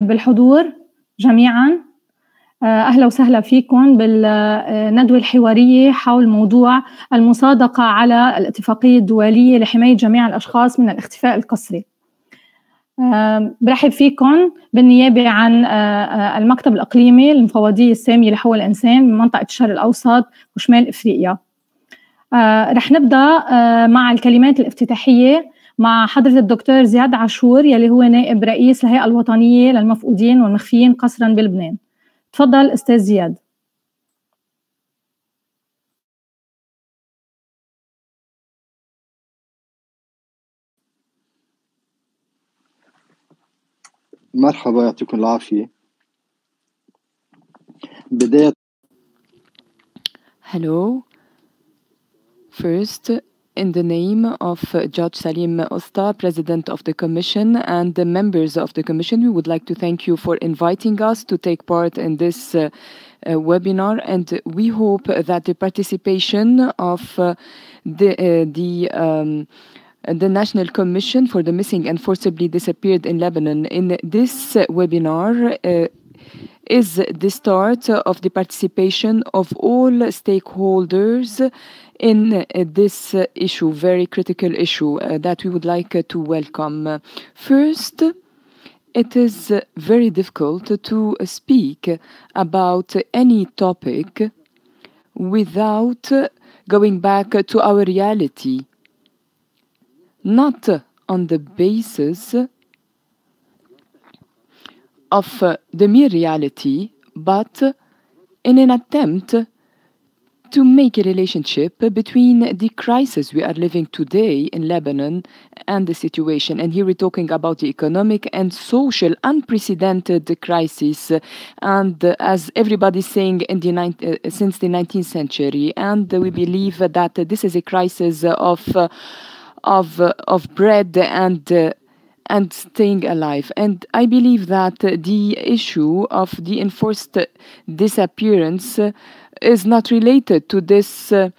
بالحضور جميعا أهلا وسهلا فيكم بالندوة الحوارية حول موضوع المصادقة على الاتفاقية الدولية لحماية جميع الأشخاص من الاختفاء القسري. برحب فيكم بالنيابة عن المكتب الإقليمي للمفوضيه السامية لحقوق الإنسان من منطقة الشرق الأوسط وشمال إفريقيا. رح نبدأ مع الكلمات الافتتاحية مع حضرة الدكتور زياد عاشور يلي هو نائب رئيس الهيئة الوطنية للمفقودين والمخفيين قسرا بلبنان. تفضل أستاذ زياد. مرحبا يعطيكم العافية. بداية Hello. First, in the name of Judge Salim Osta, President of the Commission, and the members of the Commission, we would like to thank you for inviting us to take part in this uh, uh, webinar. And we hope that the participation of uh, the, the um, the National Commission for the Missing and Forcibly Disappeared in Lebanon in this webinar is the start of the participation of all stakeholders in uh, this uh, issue, very critical issue uh, that we would like to welcome. First, it is very difficult to speak about any topic without going back to our reality, not on the basis of the mere reality, but in an attempt to make a relationship between the crisis we are living today in Lebanon and the situation. And here we're talking about the economic and social unprecedented crisis, and uh, as everybody's saying in the uh, since the 19th century, and we believe that this is a crisis of of of bread and and staying alive. And I believe that the issue of the enforced disappearance is not related to this. Uh,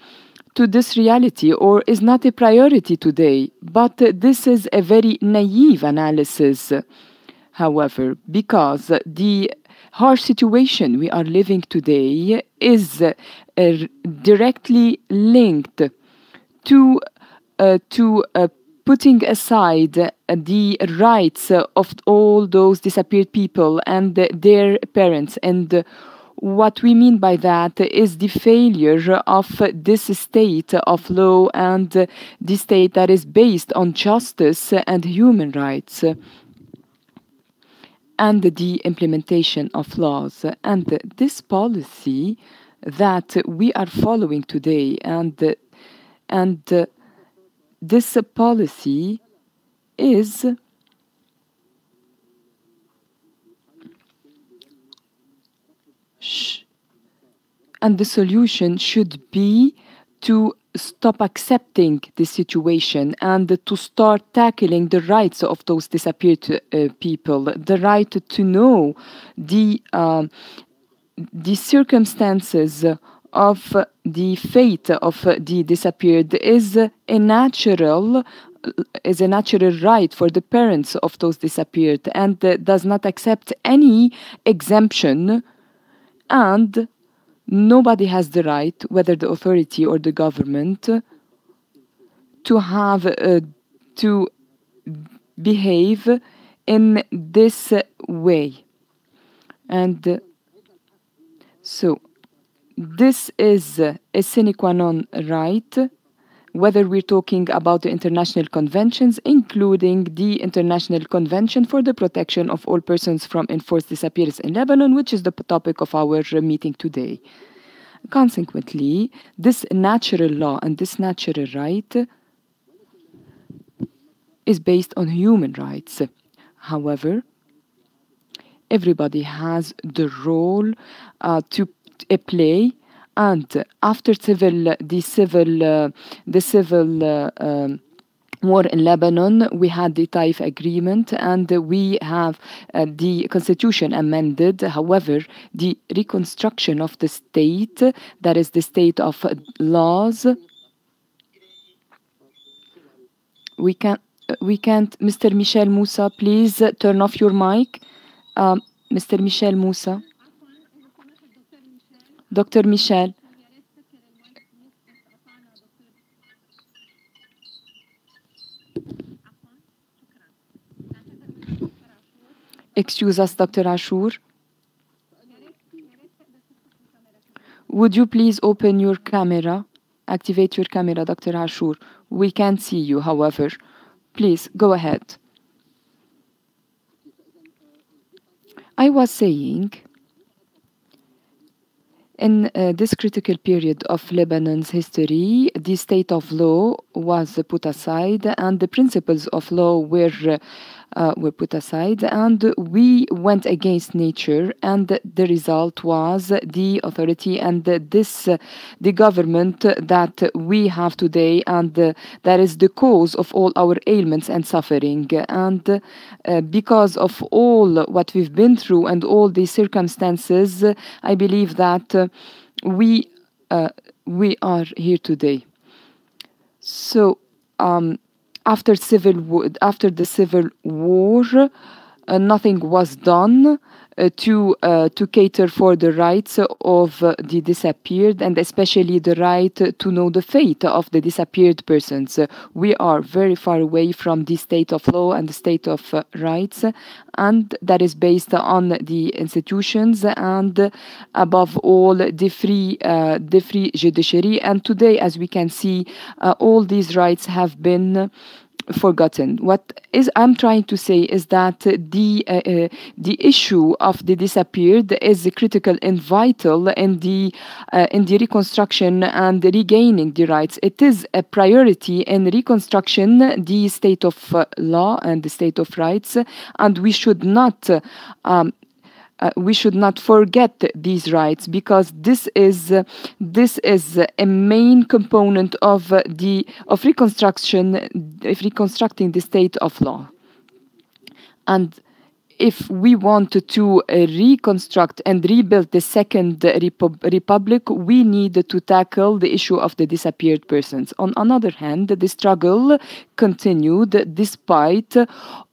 to this reality or is not a priority today, but this is a very naive analysis, however, because the harsh situation we are living today is uh, directly linked to uh, to putting aside the rights of all those disappeared people and their parents and what we mean by that is the failure of this state of law and the state that is based on justice and human rights and the implementation of laws. And this policy that we are following today and and this policy is and the solution should be to stop accepting the situation and to start tackling the rights of those disappeared uh, people the right to know the uh, the circumstances of the fate of the disappeared is a natural is a natural right for the parents of those disappeared and does not accept any exemption and nobody has the right whether the authority or the government to have uh, to behave in this way. And so this is a sine qua non right, whether we're talking about the international conventions, including the International Convention for the Protection of All Persons from Enforced Disappearance in Lebanon, which is the topic of our meeting today. Consequently, this natural law and this natural right is based on human rights. However, everybody has the role uh, to play and after civil the civil uh, the civil uh, um, war in Lebanon, we had the Taif agreement and we have uh, the constitution amended. However, the reconstruction of the state, that is the state of laws, we can't, we can't. Mr. Michel Moussa, please turn off your mic. um, Mr. Michel Musa. Dr. Michel. Excuse us, Dr. Ashur. Would you please open your camera? Activate your camera, Dr. Ashur. We can't see you, however. Please, go ahead. I was saying, in uh, this critical period of Lebanon's history, the state of law was put aside and the principles of law were uh, were put aside. And we went against nature and the result was the authority and this uh, the government that we have today and uh, that is the cause of all our ailments and suffering. And uh, because of all what we've been through and all these circumstances i believe that uh, we uh, we are here today. So um, after civil after the civil war, uh, nothing was done to uh, to cater for the rights of uh, the disappeared and especially the right to know the fate of the disappeared persons. we are very far away from the state of law and the state of uh, rights, and that is based on the institutions and above all the free uh, the free judiciary. And today, as we can see, all these rights have been forgotten. What is I'm trying to say is that the uh, uh, the issue of the disappeared is critical and vital in the uh, in the reconstruction and regaining the rights. It is a priority in reconstruction, the state of uh, law and the state of rights, and we should not um, uh, we should not forget these rights because this is uh, this is a main component of uh, the of reconstruction of reconstructing the state of law and if we want to uh, reconstruct and rebuild the second Repu republic, we need to tackle the issue of the disappeared persons. On another hand, the struggle continued despite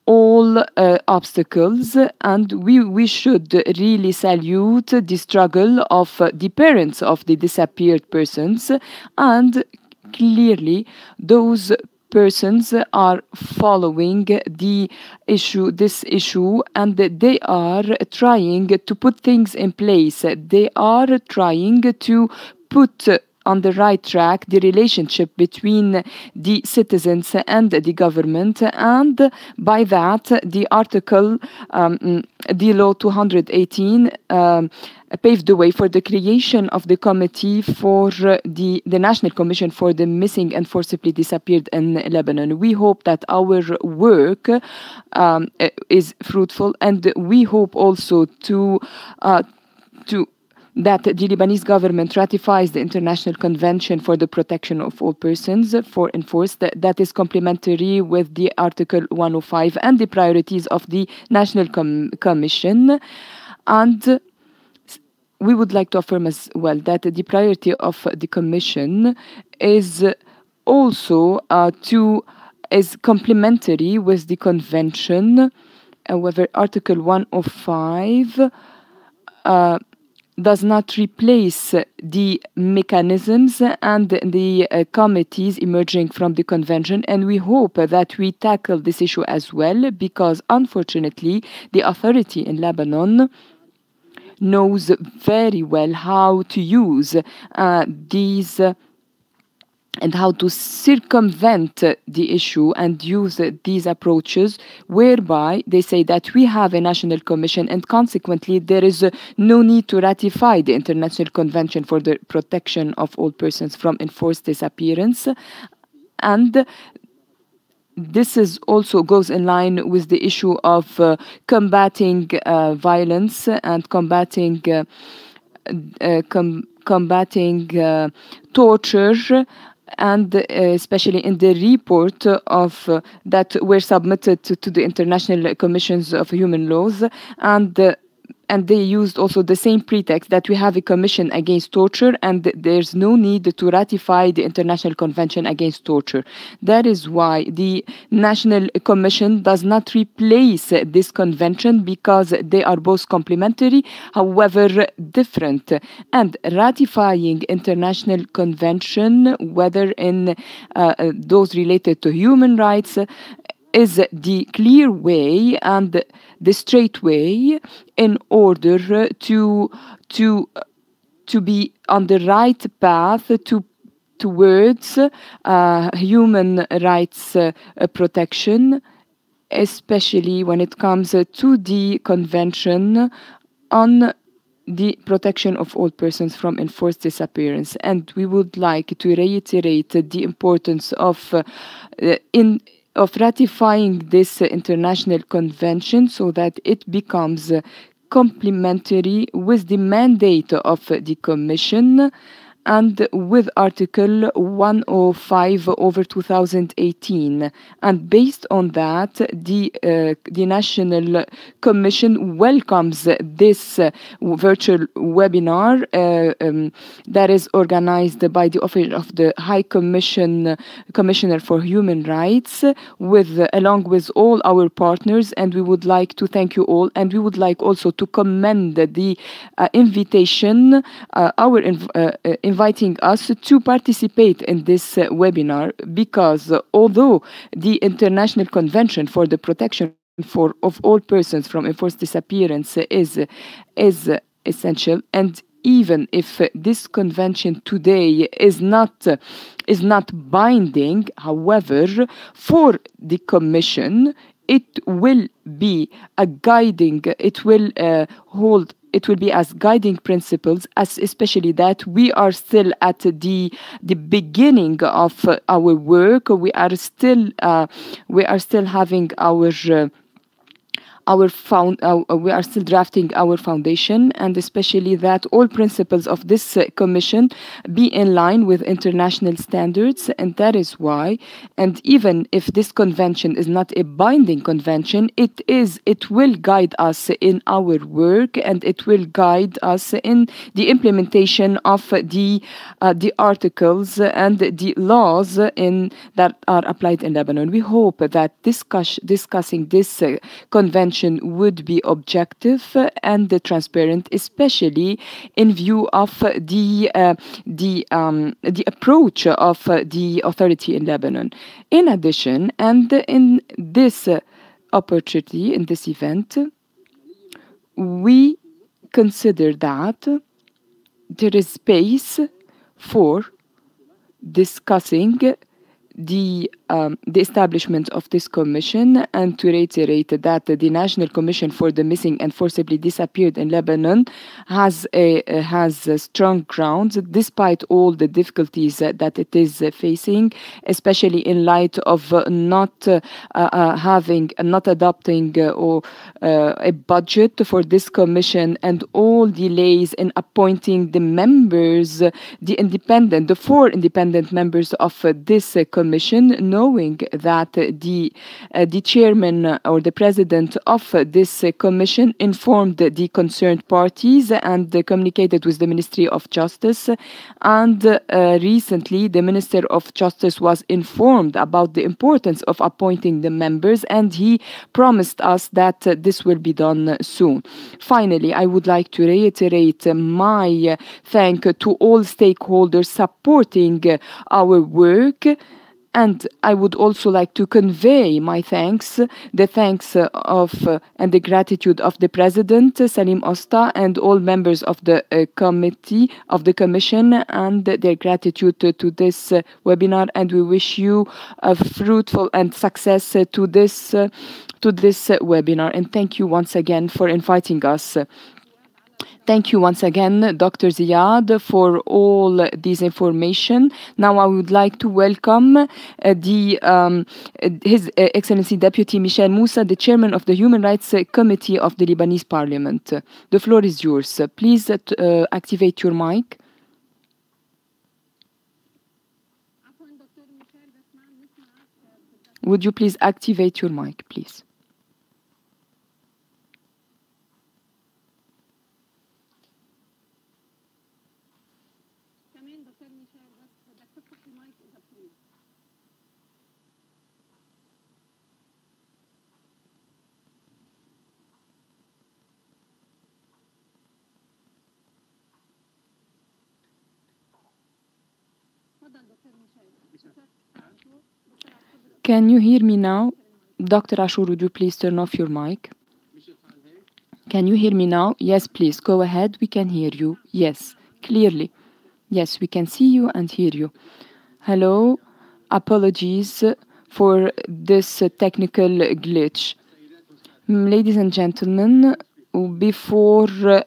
all uh, obstacles and we, we should really salute the struggle of uh, the parents of the disappeared persons and clearly those persons are following the issue this issue and they are trying to put things in place. They are trying to put on the right track the relationship between the citizens and the government and by that the article um, the law 218 um, paved the way for the creation of the committee for the, the National Commission for the Missing and Forcibly Disappeared in Lebanon. We hope that our work um, is fruitful and we hope also to uh, to that the Lebanese government ratifies the International Convention for the Protection of All Persons for enforced that, is complementary with the Article 105 and the priorities of the National Com Commission. And we would like to affirm as well that the priority of the Commission is also uh, to is complementary with the convention. However, Article 105 uh, does not replace the mechanisms and the uh, committees emerging from the convention and we hope that we tackle this issue as well because unfortunately the authority in Lebanon knows very well how to use uh, these and how to circumvent the issue and use these approaches whereby they say that we have a national commission and consequently there is no need to ratify the international convention for the protection of all persons from enforced disappearance. And this is also goes in line with the issue of uh, combating uh, violence and combating uh, uh com combating uh, torture and uh, especially in the report of uh, that were submitted to, to, the international commissions of human laws. And uh, and they used also the same pretext that we have a commission against torture and there's no need to ratify the international convention against torture. That is why the national commission does not replace this convention because they are both complementary however different. And ratifying international convention whether in uh, those related to human rights is the clear way and the straight way in order to to to be on the right path to towards uh, human rights uh, protection especially when it comes to the convention on the protection of all persons from enforced disappearance. And we would like to reiterate the importance of uh, in of ratifying this international convention so that it becomes complementary with the mandate of the Commission and with Article 105 over 2018. And based on that, the, uh, the National Commission welcomes this uh, virtual webinar uh, um, that is organized by the Office of the High Commission Commissioner for Human Rights, with along with all our partners. And we would like to thank you all, and we would like also to commend the uh, invitation, uh, our inv uh, inviting us to participate in this uh, webinar because uh, although the International Convention for the Protection for, of All Persons from Enforced Disappearance is, is essential and even if this convention today is not is not binding however for the commission it will be a guiding it will uh, hold it will be as guiding principles as especially that we are still at the the beginning of our work. We are still uh, we are still having our uh, our found uh, we are still drafting our foundation and especially that all principles of this uh, commission be in line with international standards and that is why and even if this convention is not a binding convention it is it will guide us in our work and it will guide us in the implementation of the uh, the articles and the laws in that are applied in Lebanon. We hope that discuss, discussing this uh, convention would be objective and transparent, especially in view of the uh, the um, the approach of the authority in Lebanon. In addition, and in this opportunity, in this event, we consider that there is space for discussing the um, the establishment of this commission and to reiterate that the National Commission for the Missing and Forcibly Disappeared in Lebanon has a has a strong grounds despite all the difficulties that it is facing, especially in light of not uh, uh, having not adopting uh, or a budget for this commission and all delays in appointing the members, the independent, the four independent members of this commission knowing that the, uh, the chairman or the president of this commission informed the concerned parties and communicated with the Ministry of Justice. And uh, recently, the Minister of Justice was informed about the importance of appointing the members, and he promised us that this will be done soon. Finally, I would like to reiterate my thank to all stakeholders supporting our work. And I would also like to convey my thanks, the thanks of uh, and the gratitude of the President, Salim Osta, and all members of the uh, committee of the Commission, and their gratitude to, to this uh, webinar. And we wish you a fruitful and success to this to this webinar. And thank you once again for inviting us. Thank you once again, Dr. Ziad, for all this information. Now I would like to welcome uh, the um, His Excellency Deputy Michel Moussa, the Chairman of the Human Rights Committee of the Lebanese Parliament. The floor is yours. Please uh, activate your mic. Would you please activate your mic, please? Can you hear me now? Dr. Ashur, would you please turn off your mic? Can you hear me now? Yes, please. Go ahead. We can hear you. Yes, clearly. Yes, we can see you and hear you. Hello. Apologies for this technical glitch. Mm, ladies and gentlemen, before uh,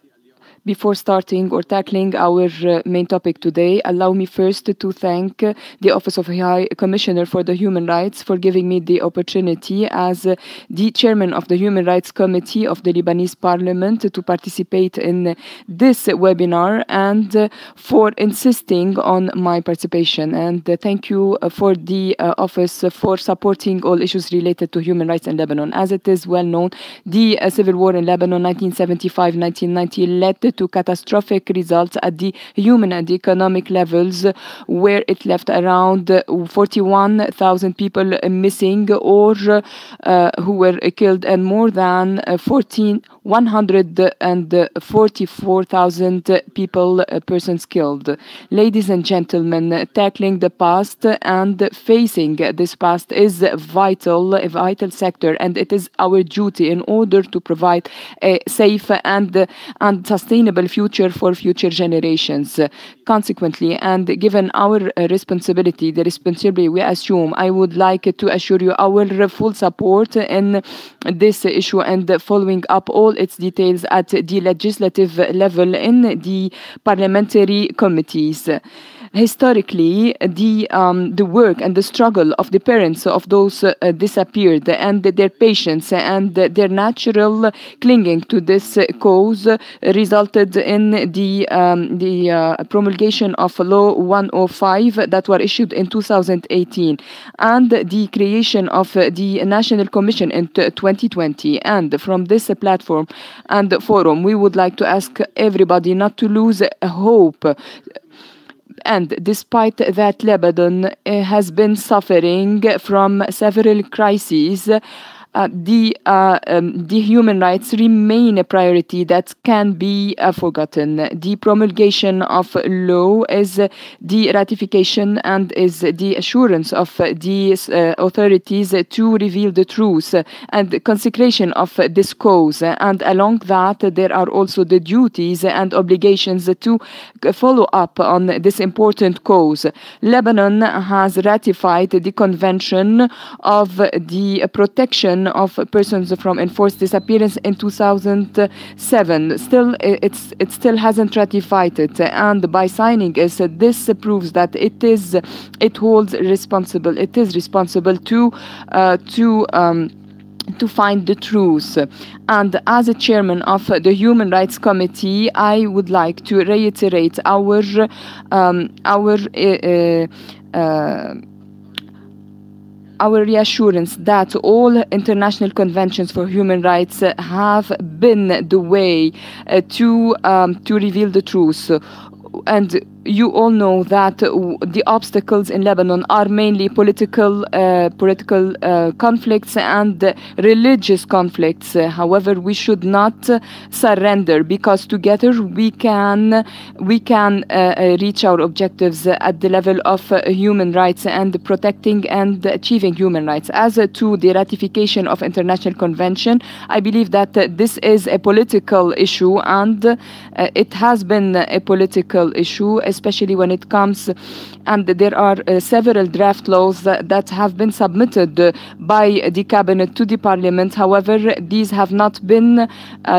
before starting or tackling our uh, main topic today, allow me first to thank uh, the Office of High Commissioner for the Human Rights for giving me the opportunity as uh, the chairman of the Human Rights Committee of the Lebanese Parliament to participate in this webinar and for insisting on my participation. And thank you for the office for supporting all issues related to human rights in Lebanon. As it is well known, the civil war in Lebanon 1975-1990 led to catastrophic results at the human and economic levels, where it left around 41,000 people missing or uh, who were killed, and more than 14. 144,000 people, uh, persons killed. Ladies and gentlemen, tackling the past and facing this past is vital, a vital sector, and it is our duty in order to provide a safe and, and sustainable future for future generations. Consequently, and given our uh, responsibility, the responsibility we assume, I would like to assure you our full support in this issue and following up all its details at the legislative level in the parliamentary committees historically the um, the work and the struggle of the parents of those uh, disappeared and their patience and their natural clinging to this cause resulted in the um, the uh, promulgation of law 105 that were issued in 2018 and the creation of the national commission in 2020 and from this platform and forum we would like to ask everybody not to lose hope and despite that, Lebanon eh, has been suffering from several crises the uh, um, the human rights remain a priority that can be uh, forgotten. The promulgation of law is the ratification and is the assurance of the uh, authorities to reveal the truth and consecration of this cause. And along that, there are also the duties and obligations to follow up on this important cause. Lebanon has ratified the Convention of the Protection of persons from enforced disappearance in 2007. Still, it's it still hasn't ratified it, and by signing it, this proves that it is it holds responsible. It is responsible to uh, to. Um, to find the truth. And as a chairman of the Human Rights Committee, I would like to reiterate our um, our uh, uh, our reassurance that all international conventions for human rights have been the way uh, to um, to reveal the truth. And you all know that the obstacles in Lebanon are mainly political, uh, political uh, conflicts and religious conflicts. however, we should not surrender because together we can we can uh, uh reach our objectives at the level of uh, human rights and protecting and achieving human rights. As to the ratification of international convention, I believe that this is a political issue and uh, it has been a political issue especially when it comes and there are uh, several draft laws that, that have been submitted uh, by the cabinet to the parliament. However, these have not been uh,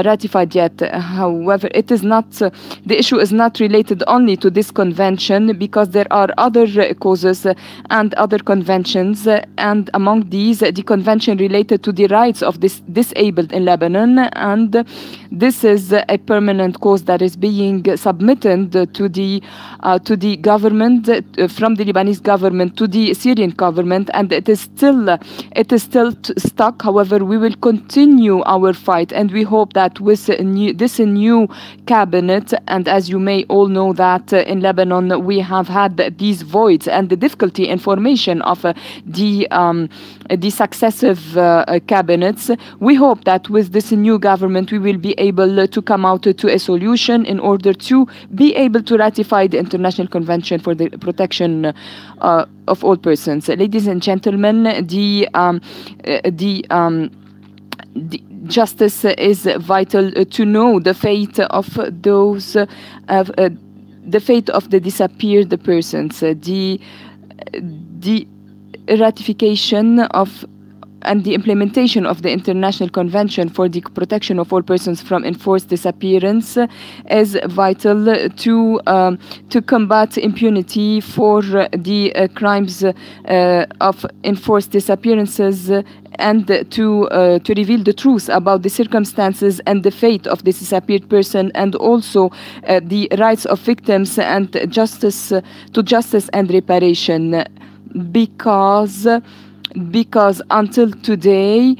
ratified yet. However, it is not the issue is not related only to this convention because there are other causes and other conventions, and among these, the convention related to the rights of this disabled in Lebanon, and this is a permanent cause that is being submitted to the uh, to the government, uh, from the Lebanese government to the Syrian government, and it is still it is still stuck. However, we will continue our fight, and we hope that with new, this new cabinet, and as you may all know that in Lebanon we have had these voids and the difficulty in formation of the um, the successive cabinets. We hope that with this new government we will be able to come out to a solution in order to be able to ratify the International Convention for the Protection uh, of All Persons. Ladies and gentlemen, the um, uh, the, um, the justice is vital to know the fate of those uh, the fate of the disappeared persons. The the ratification of and the implementation of the International Convention for the Protection of All Persons from Enforced Disappearance is vital to um, to combat impunity for the uh, crimes uh, of enforced disappearances and to uh, to reveal the truth about the circumstances and the fate of the disappeared person and also uh, the rights of victims and justice to justice and reparation. Because because until today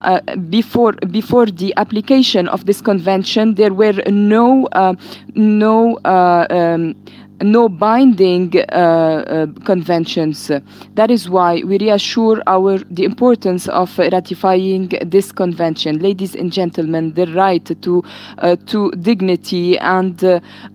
uh, before before the application of this convention, there were no uh, no uh, um, no binding uh, uh, conventions. That is why we reassure our the importance of ratifying this convention. Ladies and gentlemen, the right to uh, to dignity and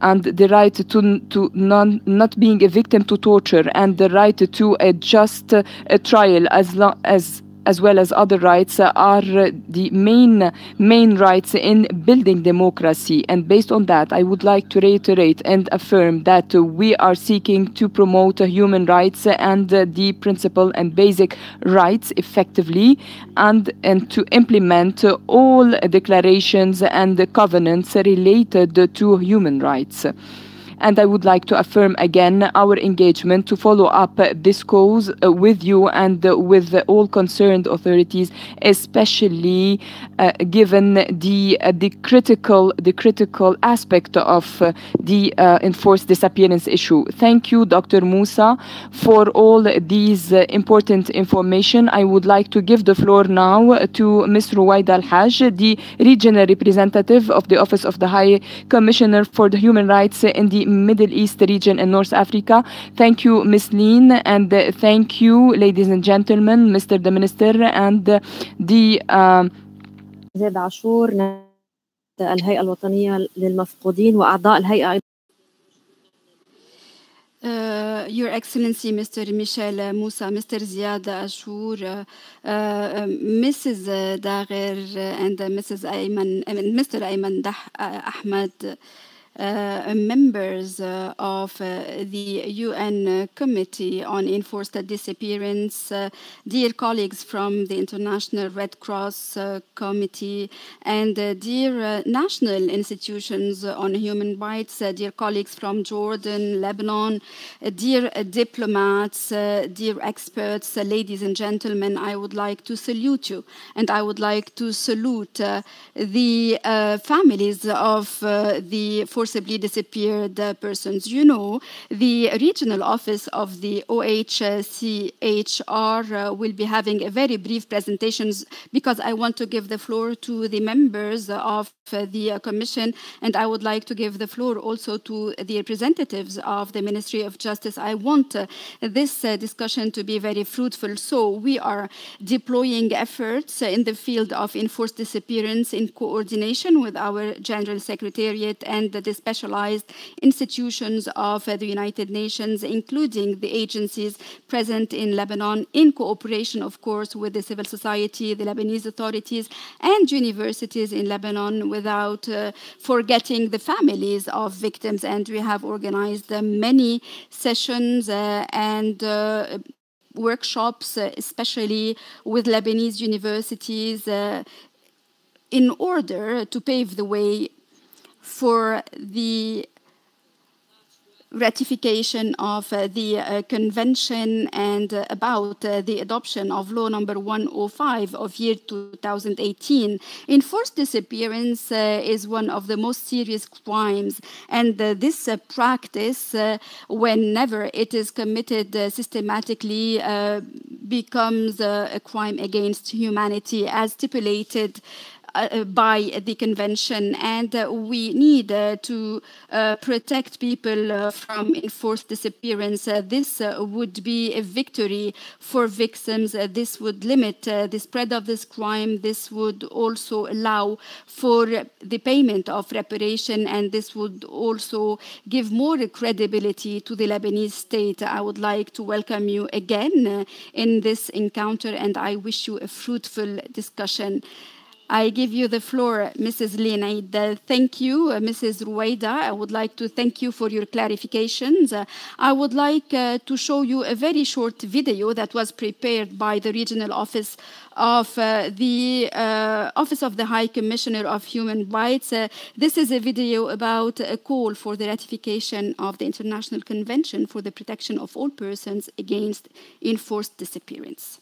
and the right to to non, not being a victim to torture and the right to a just a trial as long as as well as other rights uh, are uh, the main main rights in building democracy. And based on that I would like to reiterate and affirm that we are seeking to promote uh, human rights and the principle and basic rights effectively and and to implement all declarations and covenants related to human rights and I would like to affirm again our engagement to follow up this cause uh, with you and uh, with all concerned authorities, especially uh, given the the critical the critical aspect of the enforced disappearance issue. Thank you, Dr. Musa, for all these important information. I would like to give the floor now to Ms. Ruwaida Al-Haj, the regional representative of the Office of the High Commissioner for the Human Rights in the Middle East region and North Africa. Thank you, Ms. Lean, and thank you, ladies and gentlemen, Mr. the Minister, and the um, زيد عاشور الهيئة الوطنية للمفقودين وأعضاء الهيئة Uh, Your Excellency, Mr. Michel Musa, Mr. Ziad Ashur, uh, uh, Mrs. Dagher, and Mrs. Ayman, Mr. Ayman Dah Ahmed. Uh, members uh, of uh, the UN Committee on Enforced Disappearance, uh, dear colleagues from the International Red Cross uh, Committee, and uh, dear national institutions on human rights, dear colleagues from Jordan, Lebanon, dear diplomats, dear experts, ladies and gentlemen, I would like to salute you. And I would like to salute the families of the forcibly disappeared persons. You know, the regional office of the OHCHR uh, will be having a very brief presentations because I want to give the floor to the members of uh, the commission and I would like to give the floor also to the representatives of the Ministry of Justice. I want uh, this discussion to be very fruitful. So we are deploying efforts in the field of enforced disappearance in coordination with our General Secretariat and the specialized institutions of uh, the United Nations, including the agencies present in Lebanon, in cooperation, of course, with the civil society, the Lebanese authorities, and universities in Lebanon, without uh, forgetting the families of victims. And we have organized uh, many sessions uh, and uh, workshops, especially with Lebanese universities, in order to pave the way for the ratification of uh, the uh, convention and uh, about uh, the adoption of law number 105 of year 2018 enforced disappearance uh, is one of the most serious crimes. And uh, this practice whenever it is committed systematically becomes a crime against humanity as stipulated uh, Uh, uh, by the convention, and uh, we need uh, to uh, protect people from enforced disappearance. this would be a victory for victims. this would limit the spread of this crime. This would also allow for the payment of reparation, and this would also give more credibility to the Lebanese state. I would like to welcome you again in this encounter, and I wish you a fruitful discussion. I give you the floor, Mrs. Lenaid. Uh, thank you, uh, Mrs. Ruwaida. I would like to thank you for your clarifications. Uh, I would like uh, to show you a very short video that was prepared by the regional office of the Office of the High Commissioner of Human Rights. this is a video about a call for the ratification of the International Convention for the Protection of All Persons Against Enforced Disappearance.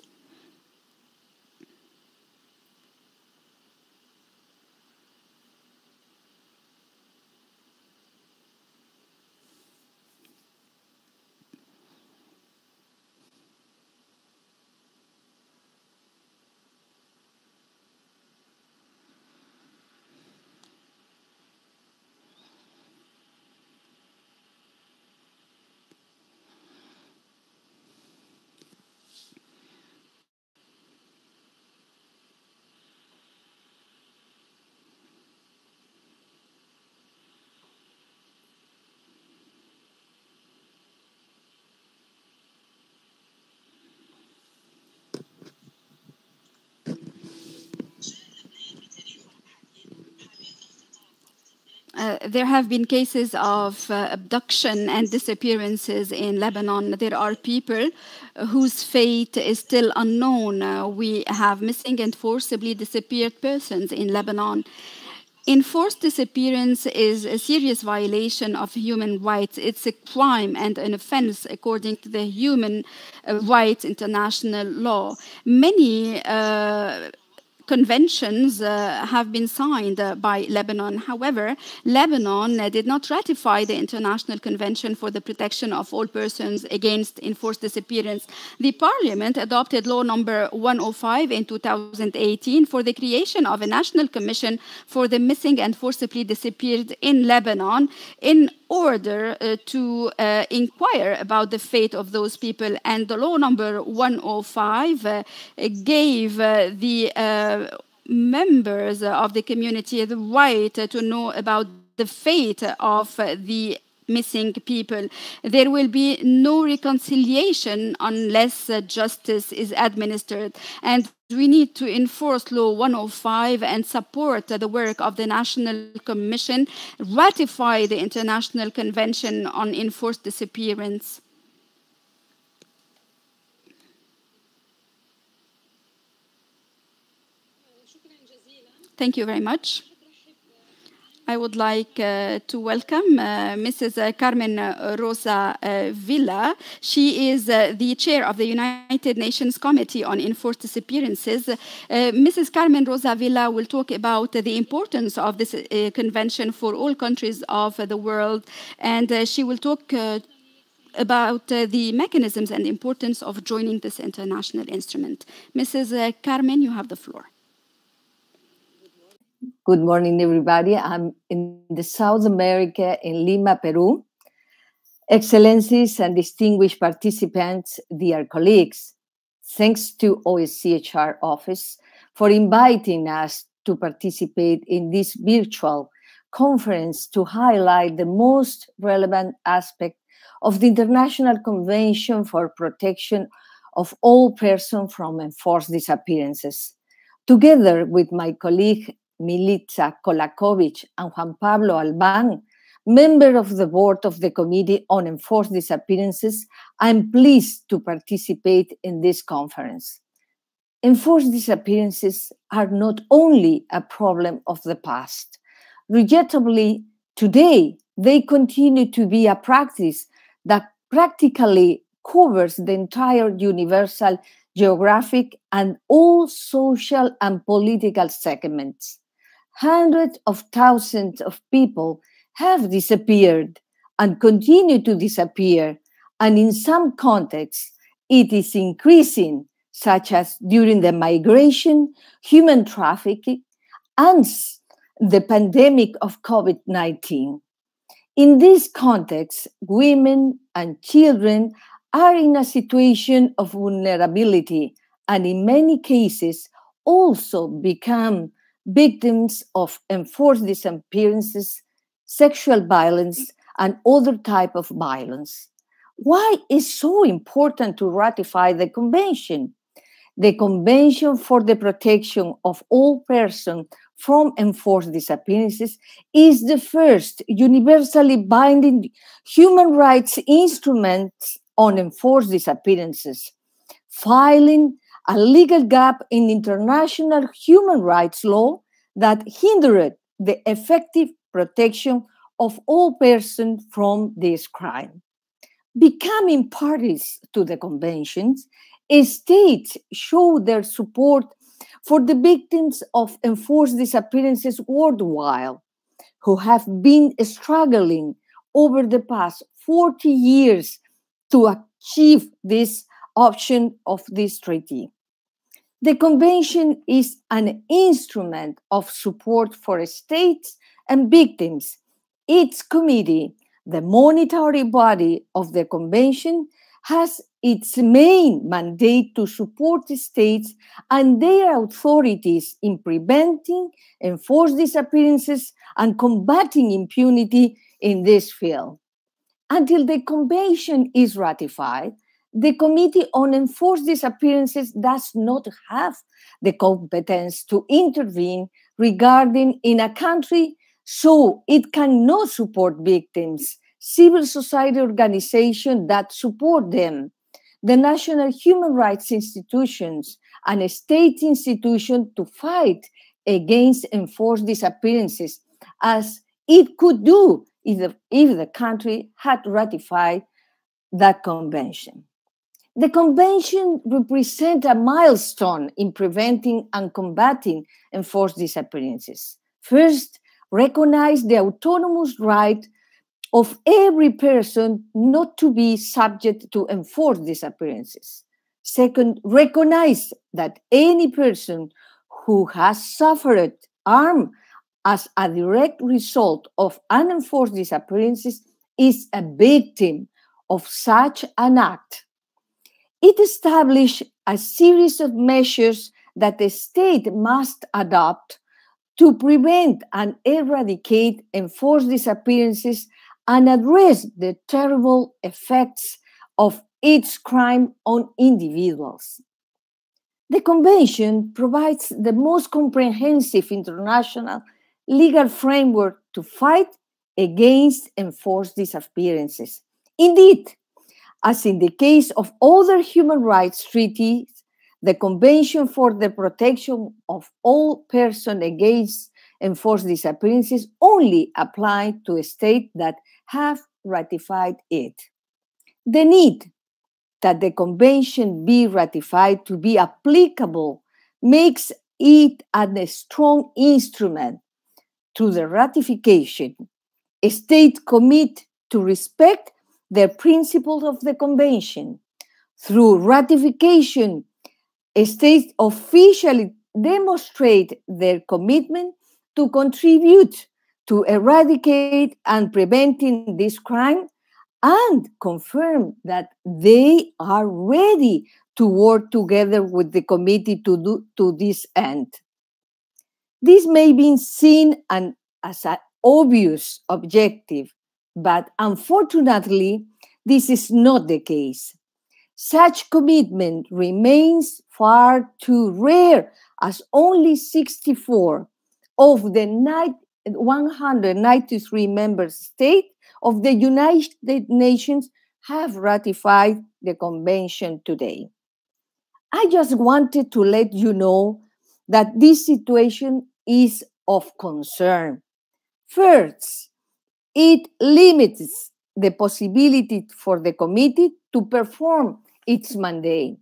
Uh, there have been cases of uh, abduction and disappearances in Lebanon. There are people whose fate is still unknown. Uh, we have missing and forcibly disappeared persons in Lebanon. Enforced disappearance is a serious violation of human rights. It's a crime and an offense according to the Human Rights International Law. Many uh, conventions uh, have been signed uh, by Lebanon. However, Lebanon uh, did not ratify the International Convention for the Protection of All Persons Against Enforced Disappearance. The parliament adopted law number 105 in 2018 for the creation of a national commission for the missing and forcibly disappeared in Lebanon in order uh, to uh, inquire about the fate of those people. And the law number 105 uh, gave uh, the uh, members of the community the right to know about the fate of the missing people. There will be no reconciliation unless justice is administered. And we need to enforce Law 105 and support the work of the National Commission, ratify the International Convention on Enforced Disappearance. Thank you very much. I would like uh, to welcome uh, Mrs. Carmen Rosa uh, Villa. She is uh, the chair of the United Nations Committee on Enforced Disappearances. Uh, Mrs. Carmen Rosa Villa will talk about the importance of this uh, convention for all countries of the world, and she will talk about the mechanisms and importance of joining this international instrument. Mrs. Carmen, you have the floor. Good morning, everybody. I'm in the South America in Lima, Peru. Excellencies and distinguished participants, dear colleagues, thanks to OHCHR office for inviting us to participate in this virtual conference to highlight the most relevant aspect of the International Convention for Protection of All Persons from Enforced Disappearances. Together with my colleague Milica Kolakovic and Juan Pablo Alban, member of the board of the Committee on Enforced Disappearances, I'm pleased to participate in this conference. Enforced disappearances are not only a problem of the past. Regrettably, today they continue to be a practice that practically covers the entire universal geographic and all social and political segments. Hundreds of thousands of people have disappeared and continue to disappear, and in some contexts, it is increasing, such as during the migration, human trafficking, and the pandemic of COVID 19. In this context, women and children are in a situation of vulnerability and, in many cases, also become victims of enforced disappearances, sexual violence, and other type of violence. Why is so important to ratify the convention? The Convention for the Protection of All Persons from Enforced Disappearances is the first universally binding human rights instrument on enforced disappearances, filing a legal gap in international human rights law that hindered the effective protection of all persons from this crime. Becoming parties to the conventions, states show their support for the victims of enforced disappearances worldwide who have been struggling over the past 40 years to achieve this option of this treaty. The convention is an instrument of support for states and victims. Its committee, the monitoring body of the convention, has its main mandate to support states and their authorities in preventing enforced disappearances and combating impunity in this field. Until the convention is ratified, the Committee on Enforced Disappearances does not have the competence to intervene regarding in a country, so it cannot support victims, civil society organizations that support them, the national human rights institutions, and state institutions to fight against enforced disappearances, as it could do if the, if the country had ratified that convention. The convention represents a milestone in preventing and combating enforced disappearances. First, recognize the autonomous right of every person not to be subject to enforced disappearances. Second, recognize that any person who has suffered harm as a direct result of unenforced disappearances is a victim of such an act. It established a series of measures that the state must adopt to prevent and eradicate enforced disappearances and address the terrible effects of its crime on individuals. The Convention provides the most comprehensive international legal framework to fight against enforced disappearances. Indeed, as in the case of other human rights treaties, the Convention for the Protection of All Persons Against Enforced Disappearances only apply to states that have ratified it. The need that the Convention be ratified to be applicable makes it a strong instrument through the ratification, A state commit to respect the principles of the convention. Through ratification, states officially demonstrate their commitment to contribute to eradicate and preventing this crime and confirm that they are ready to work together with the committee to do to this end. This may be seen an, as an obvious objective, but unfortunately, this is not the case. Such commitment remains far too rare, as only 64 of the 193 member states of the United Nations have ratified the convention today. I just wanted to let you know that this situation is of concern. First, it limits the possibility for the committee to perform its mandate.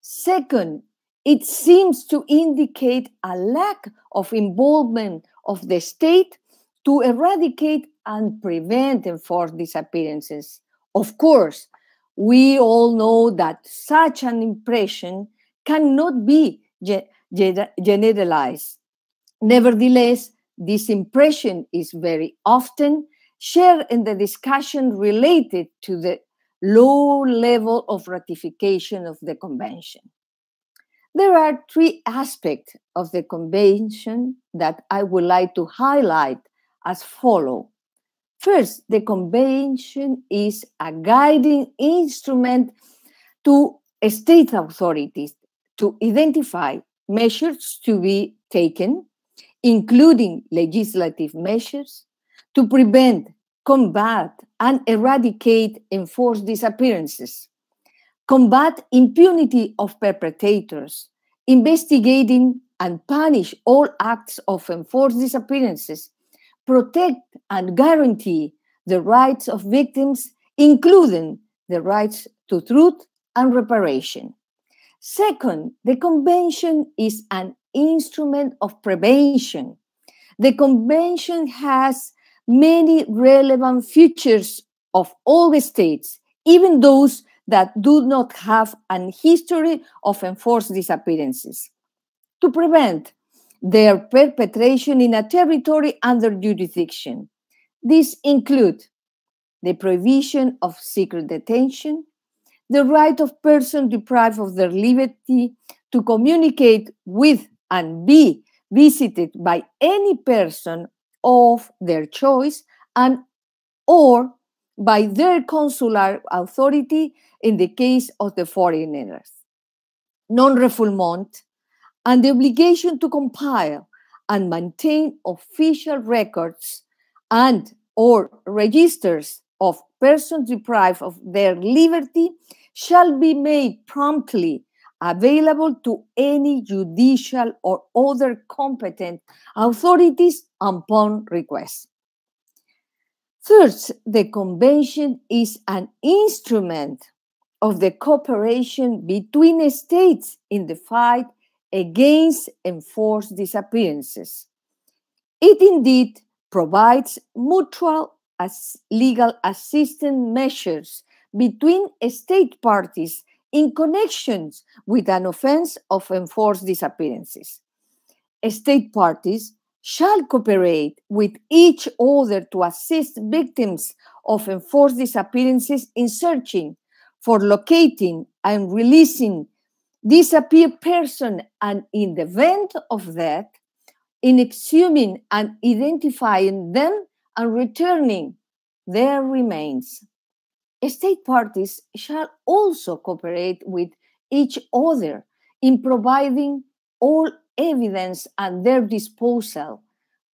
Second, it seems to indicate a lack of involvement of the state to eradicate and prevent enforced disappearances. Of course, we all know that such an impression cannot be ge- generalized. Nevertheless, this impression is very often shared in the discussion related to the low level of ratification of the convention. There are three aspects of the convention that I would like to highlight as follow. First, the convention is a guiding instrument to state authorities to identify measures to be taken, including legislative measures, to prevent, combat, and eradicate enforced disappearances, combat impunity of perpetrators, investigating and punish all acts of enforced disappearances, protect and guarantee the rights of victims, including the rights to truth and reparation. Second, the convention is an instrument of prevention. The convention has many relevant features of all the states, even those that do not have an history of enforced disappearances, to prevent their perpetration in a territory under jurisdiction. These include the prohibition of secret detention, the right of persons deprived of their liberty to communicate with and be visited by any person of their choice and or by their consular authority in the case of the foreigners. Non-refoulement and the obligation to compile and maintain official records and or registers of persons deprived of their liberty shall be made promptly available to any judicial or other competent authorities upon request. Third, the convention is an instrument of the cooperation between states in the fight against enforced disappearances. It indeed provides mutual as legal assistance measures between state parties in connections with an offense of enforced disappearances. State parties shall cooperate with each other to assist victims of enforced disappearances in searching for locating and releasing disappeared person and in the event of death in exhuming and identifying them and returning their remains state parties shall also cooperate with each other in providing all evidence at their disposal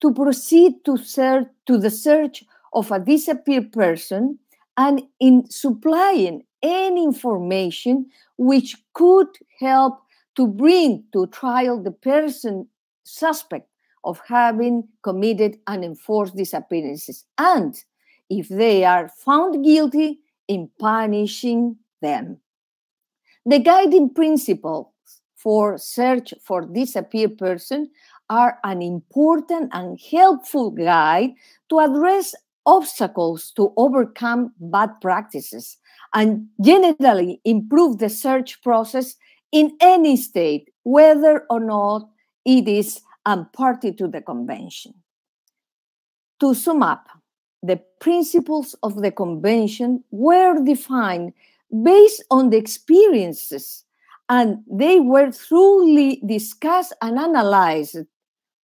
to proceed to, search, to the search of a disappeared person and in supplying any information which could help to bring to trial the person suspect of having committed unenforced disappearances. And if they are found guilty in punishing them. The guiding principles for search for disappeared person are an important and helpful guide to address obstacles to overcome bad practices and generally improve the search process in any state, whether or not it is a party to the convention. To sum up, the principles of the convention were defined based on the experiences and they were thoroughly discussed and analyzed.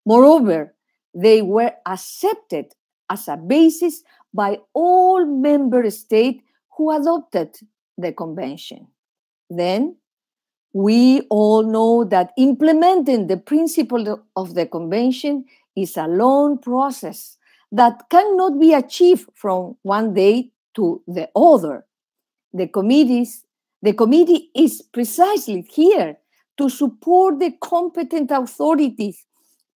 Moreover, they were accepted as a basis by all member states who adopted the convention. Then, we all know that implementing the principle of the convention is a long process that cannot be achieved from one day to the other. The committees, the committee is precisely here to support the competent authorities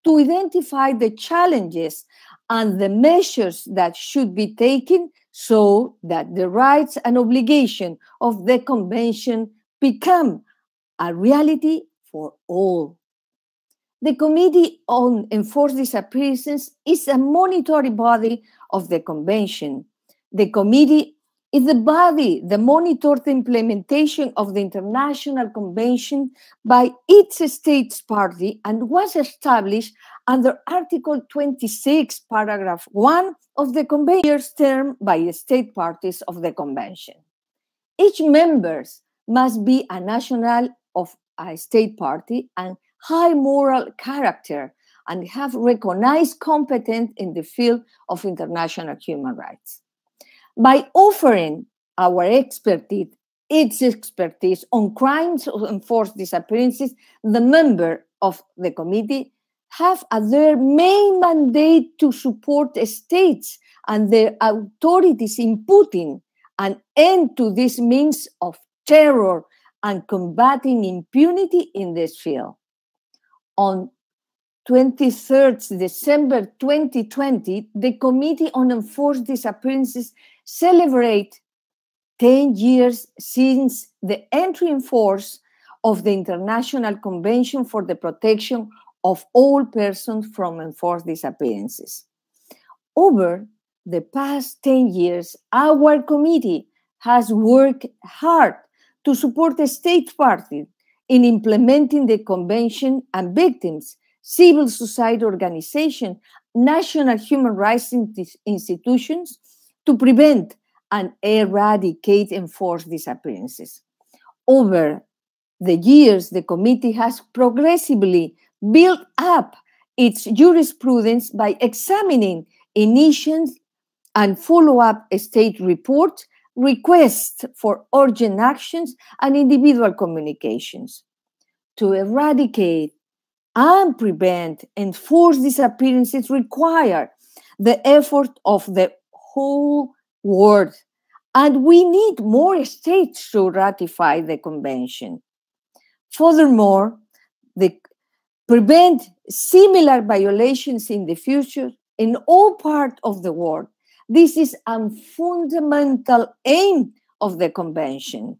to identify the challenges and the measures that should be taken so that the rights and obligation of the convention become a reality for all. The Committee on Enforced Disappearances is a monitoring body of the convention. The committee is the body that monitors the implementation of the International Convention by its states party and was established under Article 26, paragraph 1 of the convention's term by the state parties of the convention. Each member must be a national of a state party and high moral character and have recognized competence in the field of international human rights. By offering our expertise, its expertise on crimes of enforced disappearances, the member of the committee have as their main mandate to support states and their authorities in putting an end to this means of terror and combating impunity in this field. On 23rd December 2020, the Committee on Enforced Disappearances celebrate 10 years since the entry in force of the International Convention for the Protection of All Persons from Enforced Disappearances. Over the past 10 years, our committee has worked hard to support the state party in implementing the convention and victims, civil society organizations, national human rights institutions to prevent and eradicate enforced disappearances. Over the years, the committee has progressively built up its jurisprudence by examining initial and follow up state reports requests for urgent actions and individual communications. To eradicate and prevent enforced disappearances require the effort of the whole world. And we need more states to ratify the convention. Furthermore, the prevent similar violations in the future in all parts of the world this is a fundamental aim of the convention.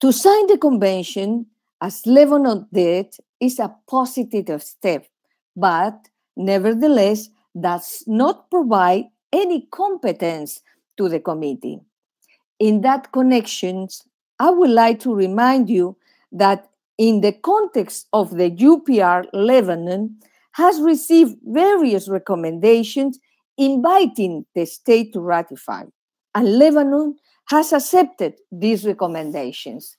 To sign the convention, as Lebanon did, is a positive step, but nevertheless does not provide any competence to the committee. In that connection, I would like to remind you that in the context of the UPR, Lebanon has received various recommendations inviting the state to ratify. And Lebanon has accepted these recommendations.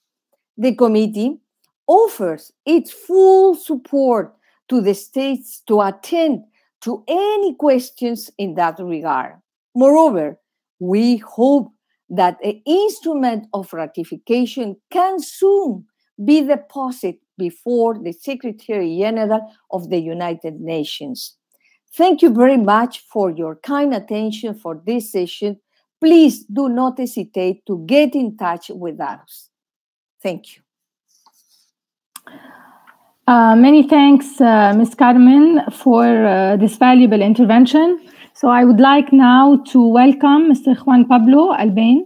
The committee offers its full support to the states to attend to any questions in that regard. Moreover, we hope that the instrument of ratification can soon be deposited before the Secretary General of the United Nations. Thank you very much for your kind attention for this session. Please do not hesitate to get in touch with us. Thank you. Uh, many thanks, uh, Ms. Carmen, for uh, this valuable intervention. So I would like now to welcome Mr. Juan Pablo Albán.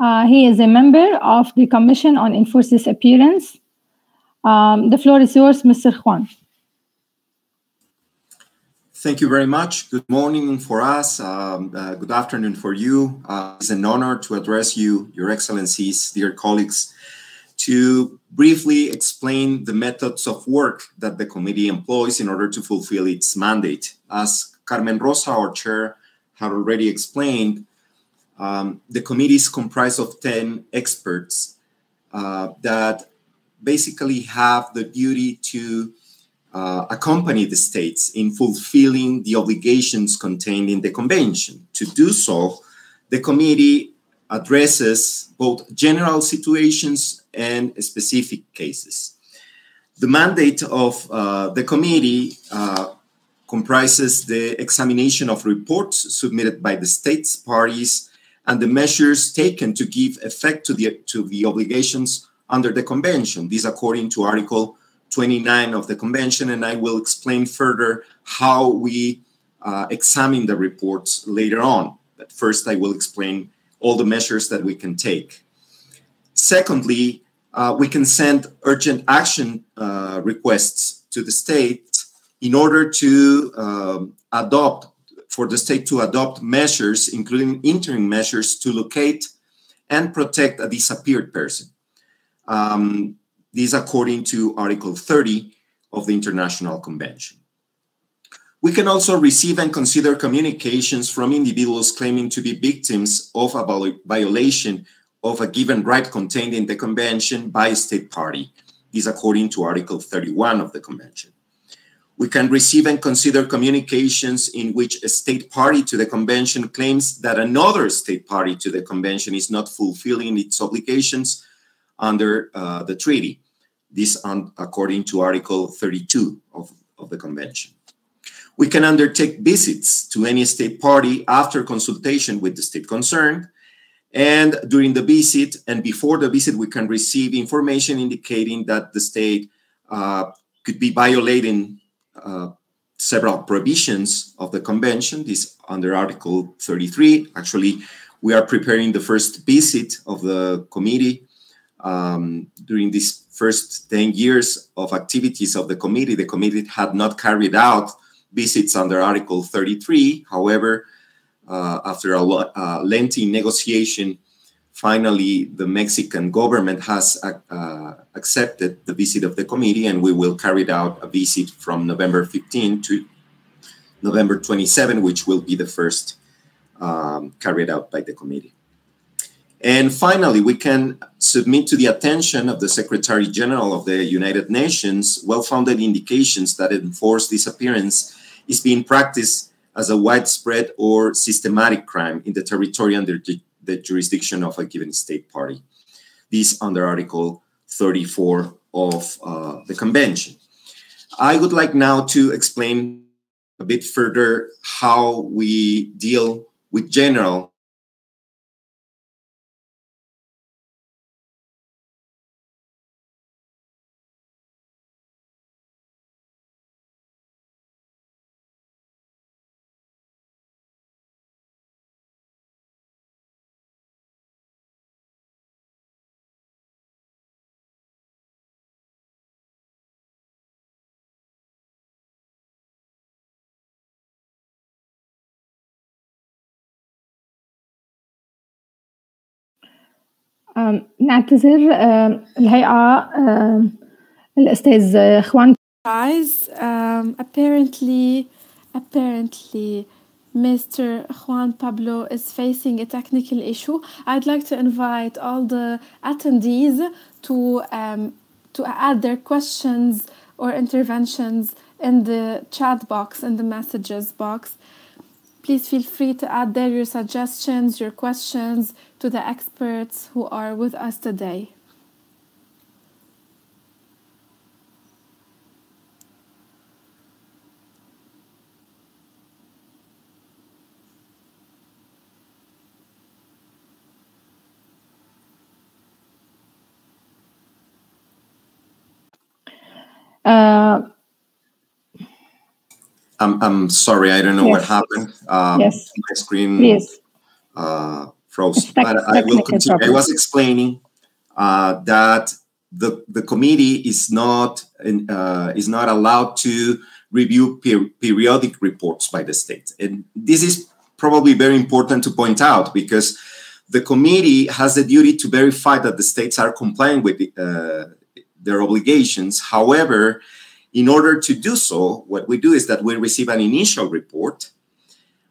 Uh, he is a member of the Commission on Enforced Disappearance. Um, the floor is yours, Mr. Juan. Thank you very much. Good morning for us. Um, uh, good afternoon for you. Uh, it's an honor to address you, Your Excellencies, dear colleagues, to briefly explain the methods of work that the committee employs in order to fulfill its mandate. As Carmen Rosa, our chair, had already explained, um, the committee is comprised of 10 experts uh, that basically have the duty to uh, accompany the states in fulfilling the obligations contained in the convention. To do so, the committee addresses both general situations and specific cases. The mandate of uh, the committee uh, comprises the examination of reports submitted by the states parties and the measures taken to give effect to the, to the obligations under the convention. This according to Article 29 of the convention, and I will explain further how we uh, examine the reports later on. But first, I will explain all the measures that we can take. Secondly, uh, we can send urgent action uh, requests to the state in order to um, adopt, for the state to adopt measures, including interim measures, to locate and protect a disappeared person. Um, this according to Article 30 of the International Convention. We can also receive and consider communications from individuals claiming to be victims of a violation of a given right contained in the convention by a state party. This according to Article 31 of the convention. We can receive and consider communications in which a state party to the convention claims that another state party to the convention is not fulfilling its obligations under uh, the treaty. This on, according to Article 32 of, of the convention. We can undertake visits to any state party after consultation with the state concerned. And during the visit and before the visit, we can receive information indicating that the state uh, could be violating uh, several provisions of the convention. This under Article 33. Actually, we are preparing the first visit of the committee um, during these first 10 years of activities of the committee. The committee had not carried out visits under Article 33. However, uh, after a uh, lengthy negotiation, finally the Mexican government has uh, accepted the visit of the committee, and we will carry out a visit from November 15 to November 27, which will be the first um, carried out by the committee. And finally, we can submit to the attention of the Secretary General of the United Nations well founded indications that enforced disappearance is being practiced as a widespread or systematic crime in the territory under the, jurisdiction of a given state party. This under Article 34 of uh, the Convention. I would like now to explain a bit further how we deal with general نعتذر الهيئة الأستاذ خوان Guys, um, apparently, apparently, Mr. Juan Pablo is facing a technical issue. I'd like to invite all the attendees to um, to add their questions or interventions in the chat box in the messages box. Please feel free to add there your suggestions, your questions to the experts who are with us today. Uh, I'm, I'm sorry, I don't know what happened. Um, Yes. My screen please. uh, froze. But I will continue. I was explaining uh, that the, the committee is not uh, is not allowed to review per- periodic reports by the state, and this is probably very important to point out because the committee has the duty to verify that the states are complying with uh, their obligations. However, in order to do so, what we do is that we receive an initial report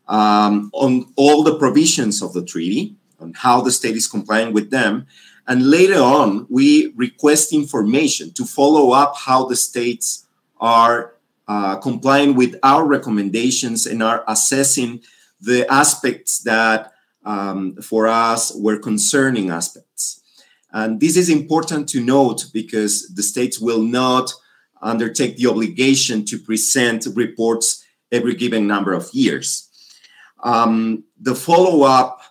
um, on all the provisions of the treaty, on how the state is complying with them. And later on, we request information to follow up how the states are uh, complying with our recommendations and are assessing the aspects that um, for us were concerning aspects. And this is important to note because the states will not undertake the obligation to present reports every given number of years. Um, the follow up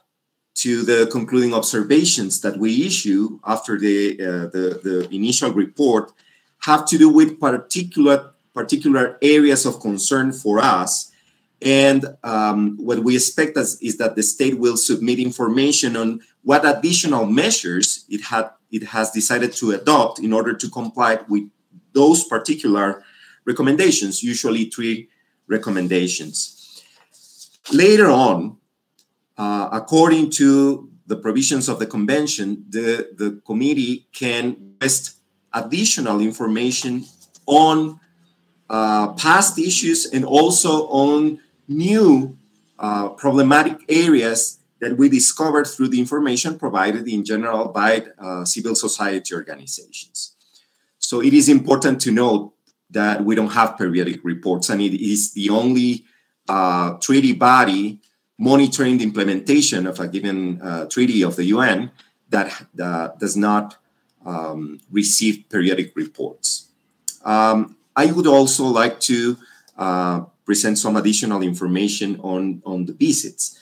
to the concluding observations that we issue after the, uh, the, the initial report have to do with particular particular areas of concern for us. And um, what we expect is, is, that the state will submit information on what additional measures it had it has decided to adopt in order to comply with those particular recommendations, usually three recommendations. Later on, uh, according to the provisions of the convention, the, the committee can request additional information on uh, past issues and also on new uh, problematic areas that we discovered through the information provided in general by uh, civil society organizations. So it is important to note that we don't have periodic reports and it is the only uh, treaty body monitoring the implementation of a given uh, treaty of the UN that does not um, receive periodic reports. Um, I would also like to uh, present some additional information on, on the visits.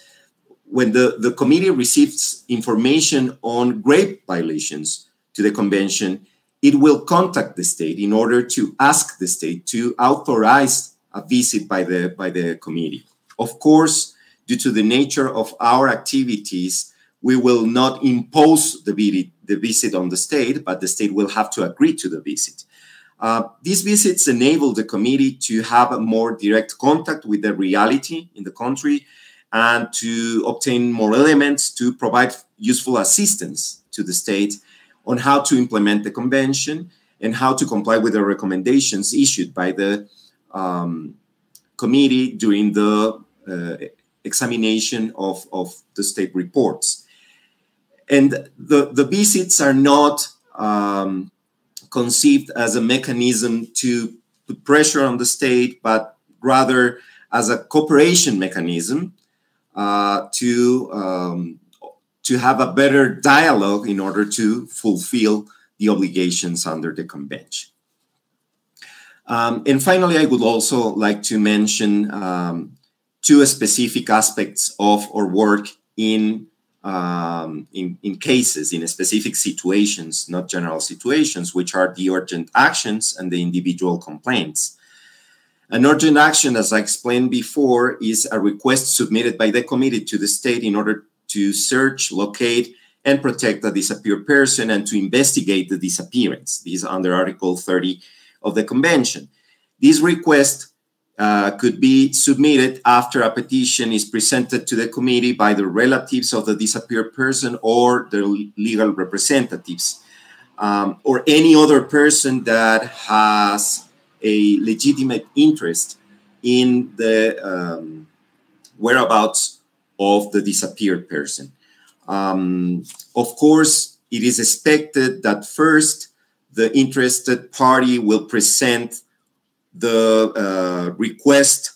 When the, the committee receives information on grave violations to the convention, it will contact the state in order to ask the state to authorize a visit by the, by the committee. Of course, due to the nature of our activities, we will not impose the visit, the visit on the state, but the state will have to agree to the visit. Uh, these visits enable the committee to have a more direct contact with the reality in the country and to obtain more elements to provide useful assistance to the state on how to implement the convention and how to comply with the recommendations issued by the um, committee during the uh, examination of, of the state reports. And the, the visits are not um, conceived as a mechanism to put pressure on the state, but rather as a cooperation mechanism uh, to um, to have a better dialogue in order to fulfill the obligations under the convention. Um, and finally, I would also like to mention um, two specific aspects of our work in um, in, in cases, in specific situations, not general situations, which are the urgent actions and the individual complaints. An urgent action, as I explained before, is a request submitted by the committee to the state in order to search, locate, and protect a disappeared person and to investigate the disappearance. These under Article 30 of the Convention. This request uh, could be submitted after a petition is presented to the committee by the relatives of the disappeared person or their legal representatives, um, or any other person that has a legitimate interest in the um, whereabouts of the disappeared person. Um, of course, it is expected that first the interested party will present the uh, request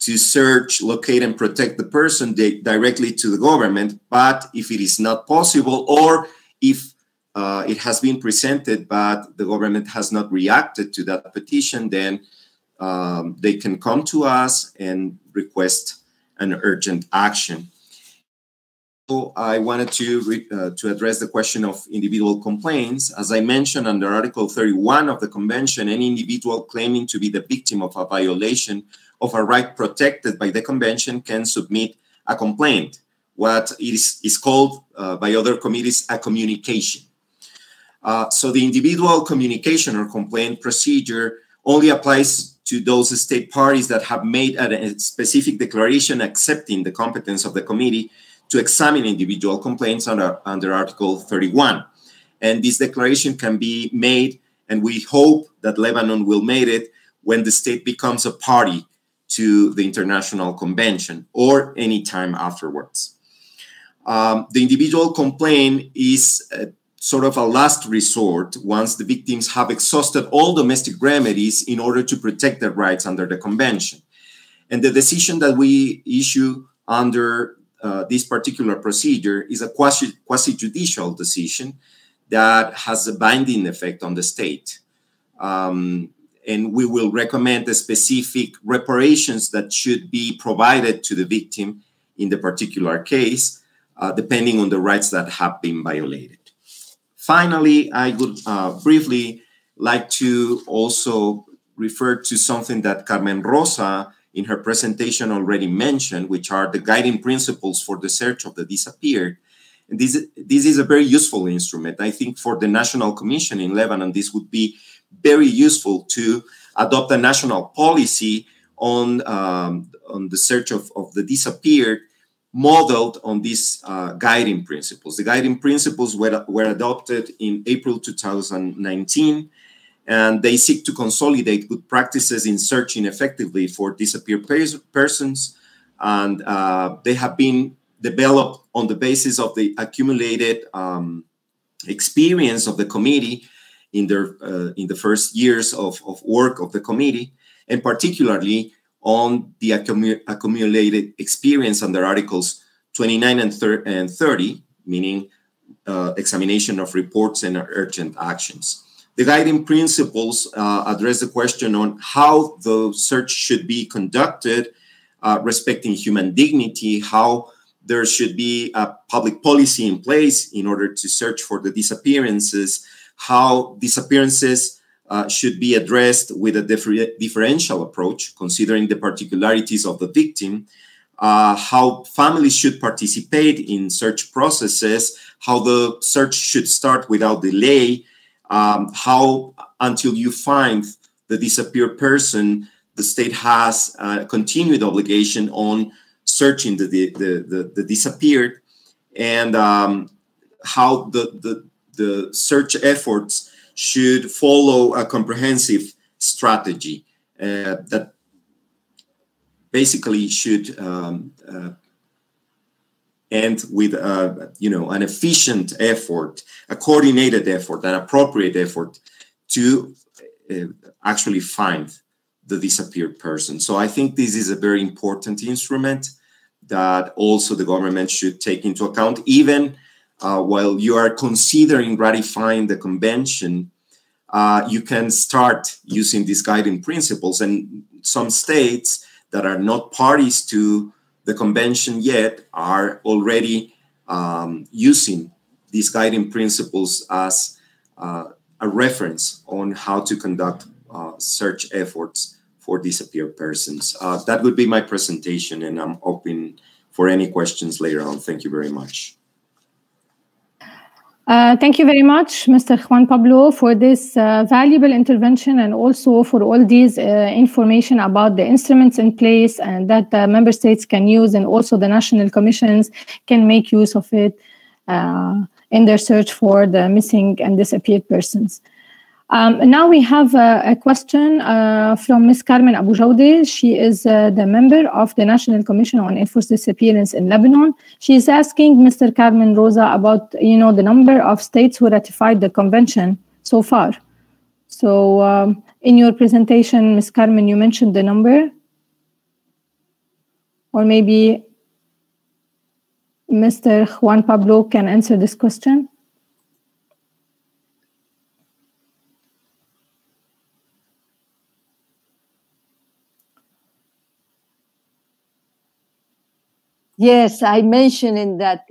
to search, locate, and protect the person directly to the government. But if it is not possible, or if uh, it has been presented but the government has not reacted to that petition, then um, they can come to us and request an urgent action. I wanted to, uh, to address the question of individual complaints. As I mentioned under Article 31 of the Convention, any individual claiming to be the victim of a violation of a right protected by the Convention can submit a complaint, what is, is called uh, by other committees a communication. Uh, so the individual communication or complaint procedure only applies to those state parties that have made a specific declaration accepting the competence of the committee to examine individual complaints under, under Article 31. And this declaration can be made, and we hope that Lebanon will make it when the state becomes a party to the International Convention or any time afterwards. Um, the individual complaint is sort of a last resort once the victims have exhausted all domestic remedies in order to protect their rights under the convention. And the decision that we issue under uh, this particular procedure is a quasi, quasi-judicial decision that has a binding effect on the state. Um, and we will recommend the specific reparations that should be provided to the victim in the particular case, uh, depending on the rights that have been violated. Finally, I would uh, briefly like to also refer to something that Carmen Rosa in her presentation already mentioned, which are the guiding principles for the search of the disappeared. And this, this is a very useful instrument. I think for the National Commission in Lebanon, this would be very useful to adopt a national policy on, um, on the search of, of the disappeared modeled on these uh, guiding principles. The guiding principles were, were adopted in April 2019 and they seek to consolidate good practices in searching effectively for disappeared persons. And uh, they have been developed on the basis of the accumulated um, experience of the committee in their uh, in the first years of, of work of the committee, and particularly on the accumu accumulated experience under Articles 29 and, and 30, meaning uh, examination of reports and urgent actions. The guiding principles uh, address the question on how the search should be conducted, uh, respecting human dignity, how there should be a public policy in place in order to search for the disappearances, how disappearances uh, should be addressed with a differ differential approach, considering the particularities of the victim, uh, how families should participate in search processes, how the search should start without delay, um, how until you find the disappeared person, the state has a continued obligation on searching the, the, the, the disappeared and um, how the, the, the search efforts should follow a comprehensive strategy uh, that basically should um, uh, and with uh, you know an efficient effort, a coordinated effort, an appropriate effort to uh, actually find the disappeared person. So I think this is a very important instrument that also the government should take into account, even uh, while you are considering ratifying the convention. Uh, you can start using these guiding principles, and some states that are not parties to the convention yet are already um, using these guiding principles as uh, a reference on how to conduct uh, search efforts for disappeared persons. Uh, that would be my presentation, and I'm open for any questions later on. Thank you very much. Uh, thank you very much, Mr. Juan Pablo, for this uh, valuable intervention and also for all these uh, information about the instruments in place and that the member states can use and also the national commissions can make use of it uh, in their search for the missing and disappeared persons. Um, now we have a, a question uh, from Ms. Carmen Abu Jawde. She is uh, the member of the National Commission on Enforced Disappearance in Lebanon. She is asking Mr. Carmen Rosa about, you know, the number of states who ratified the convention so far. So um, in your presentation, Ms. Carmen, you mentioned the number. Or maybe Mr. Juan Pablo can answer this question. Yes, I mentioned in that.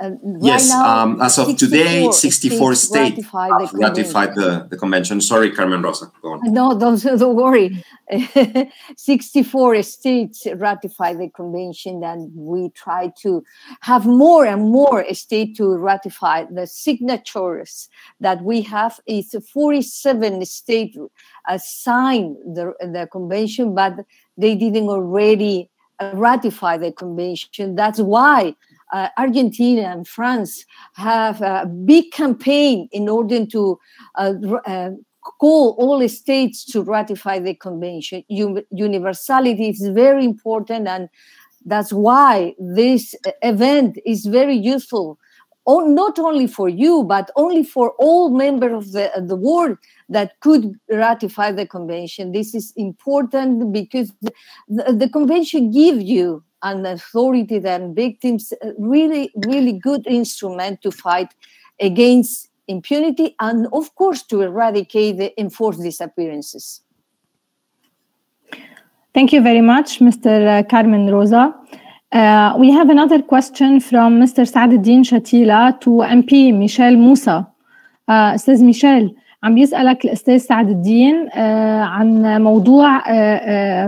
Uh, yes, right now, um, as of 64 today, 64 states ratified have the ratified the, the convention. Sorry, Carmen Rosa, go on. No, don't, don't worry. 64 states ratified the convention, and we try to have more and more states to ratify. The signatures that we have is 47 states signed the, the convention, but they didn't already ratify the convention. That's why uh, Argentina and France have a big campaign in order to uh, uh, call all states to ratify the convention. U- universality is very important, and that's why this event is very useful. Oh, not only for you, but only for all members of the, the world that could ratify the convention. This is important because the, the, convention gives you an authority and victims uh, really, really good instrument to fight against impunity and, of course, to eradicate the enforced disappearances. Thank you very much, Mr. Uh, Carmen Rosa. Uh, we have another question from Mr. Saadeddin Shatila to MP Michel Moussa. Uh, says Michel, عم بيسألك الأستاذ سعد الدين عن موضوع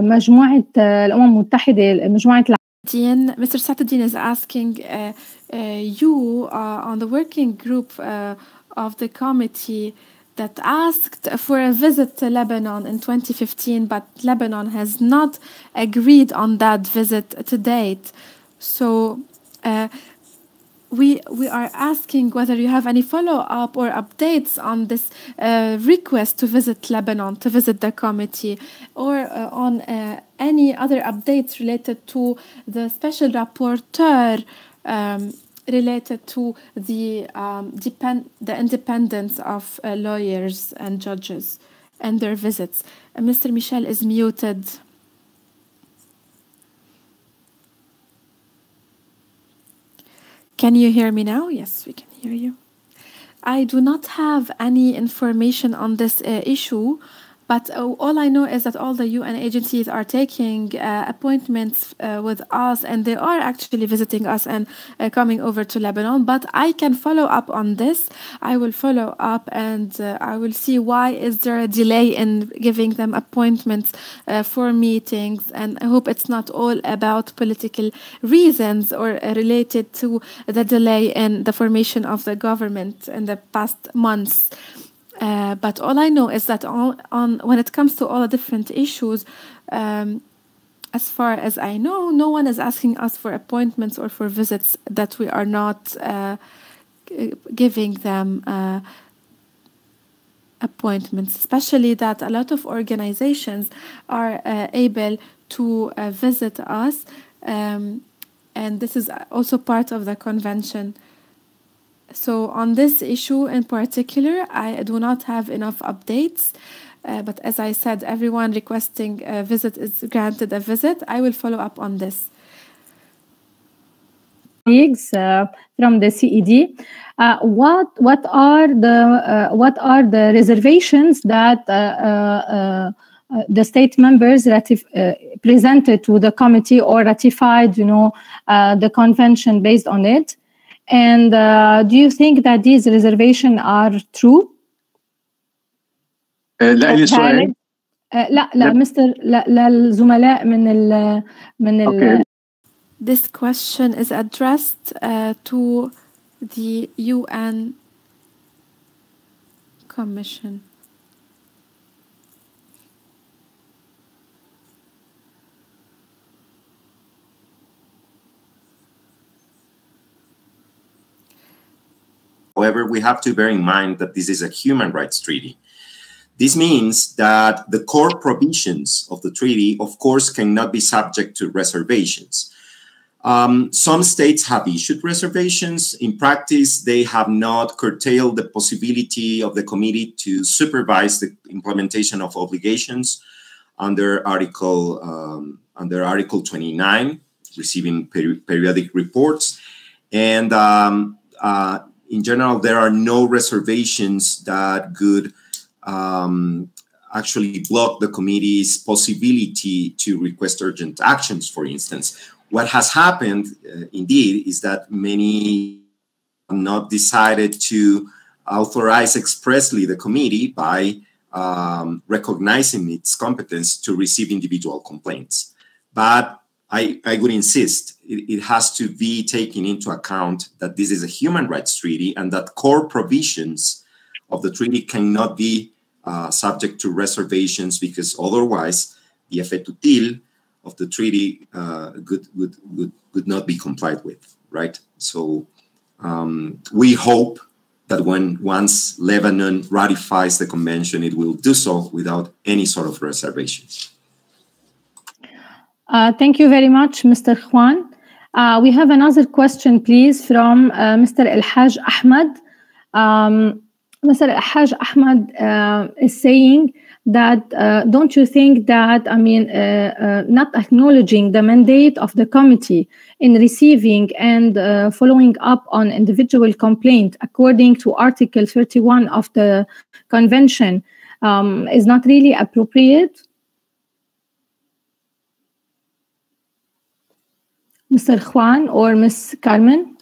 مجموعة الأمم المتحدة مجموعة Dean, Mr. Satuddin is asking uh, uh, you uh, on the working group of the committee that asked for a visit to Lebanon in 2015, but Lebanon has not agreed on that visit to date. So we we are asking whether you have any follow up or updates on this uh, request to visit Lebanon, to visit the committee, or uh, on uh, any other updates related to the special rapporteur. Um, related to the um, depend the independence of lawyers and judges and their visits. Mr. Michel is muted. Can you hear me now? Yes, we can hear you. I do not have any information on this uh, issue, but uh, all I know is that all the UN agencies are taking uh, appointments uh, with us and they are actually visiting us and uh, coming over to Lebanon. But I can follow up on this. I will follow up and uh, I will see why is there a delay in giving them appointments uh, for meetings. And I hope it's not all about political reasons or related to the delay in the formation of the government in the past months. Uh, but all I know is that all, on when it comes to all the different issues, um, as far as I know, no one is asking us for appointments or for visits that we are not uh, giving them uh, appointments. Especially that a lot of organizations are uh, able to uh, visit us, um, and this is also part of the convention. So on this issue in particular, I do not have enough updates. Uh, but as I said, everyone requesting a visit is granted a visit. I will follow up on this. Colleagues uh, from the CED, uh, what what are the what are the reservations that the state members presented to the committee or ratified, you know, the convention based on it? And uh, do you think that these reservations are true? لا لي سؤال لا لا مستر لا للزملاء من ال من ال okay. This question is addressed uh, to the UN Commission. However, we have to bear in mind that this is a human rights treaty. This means that the core provisions of the treaty, of course, cannot be subject to reservations. Um, some states have issued reservations. In practice, they have not curtailed the possibility of the committee to supervise the implementation of obligations under Article um, under Article 29, receiving peri periodic reports, and um, uh, in general, there are no reservations that could um, actually block the committee's possibility to request urgent actions, for instance. What has happened, uh, indeed, is that many have not decided to authorize expressly the committee by um, recognizing its competence to receive individual complaints. But I, I would insist it, it, has to be taken into account that this is a human rights treaty and that core provisions of the treaty cannot be uh, subject to reservations because otherwise the effet utile of the treaty uh, could, not be complied with, right? So um, we hope that when once Lebanon ratifies the convention, it will do so without any sort of reservations. Uh, thank you very much, Mr. Juan. Uh, we have another question, please, from uh, Mr. El Haj Ahmed. Um, Mr. El Haj Ahmed is saying that don't you think that, I mean, not acknowledging the mandate of the committee in receiving and following up on individual complaint according to Article 31 of the convention um, is not really appropriate? Mr. Juan or Ms. Carmen?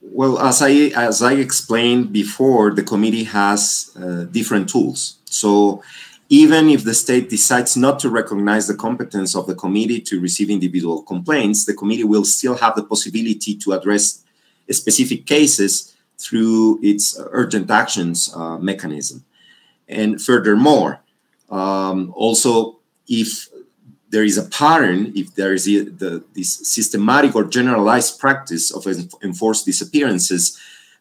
Well, as I as I explained before, the committee has uh, different tools. So even if the state decides not to recognize the competence of the committee to receive individual complaints, the committee will still have the possibility to address specific cases through its urgent actions uh, mechanism. And furthermore, um, also if there is a pattern, if there is a, the, this systematic or generalized practice of enforced disappearances,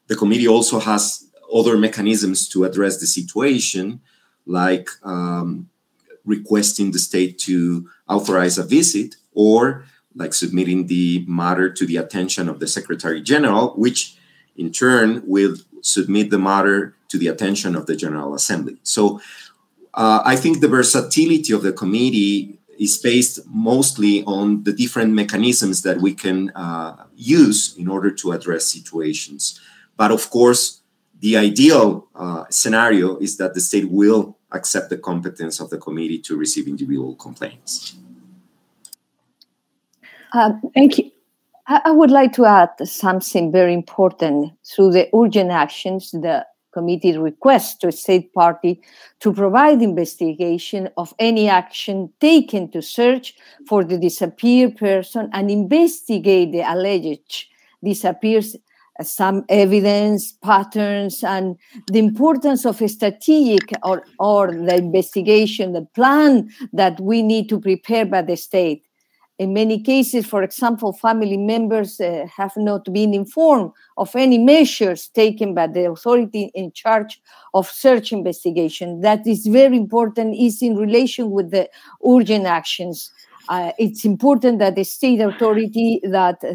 the committee also has other mechanisms to address the situation, like um, requesting the state to authorize a visit or like submitting the matter to the attention of the Secretary General, which in turn will submit the matter to the attention of the General Assembly. So uh, I think the versatility of the committee is based mostly on the different mechanisms that we can uh, use in order to address situations. But of course, the ideal uh, scenario is that the state will accept the competence of the committee to receive individual complaints. Uh, Thank you. I would like to add something very important. Through the urgent actions, the committee requests to a state party to provide investigation of any action taken to search for the disappeared person and investigate the alleged disappears uh, some evidence patterns and the importance of a strategic or, or the investigation the plan that we need to prepare by the state in many cases, for example, family members uh, have not been informed of any measures taken by the authority in charge of search investigation. That is very important, is in relation with the urgent actions. Uh, it's important that the state authority that uh,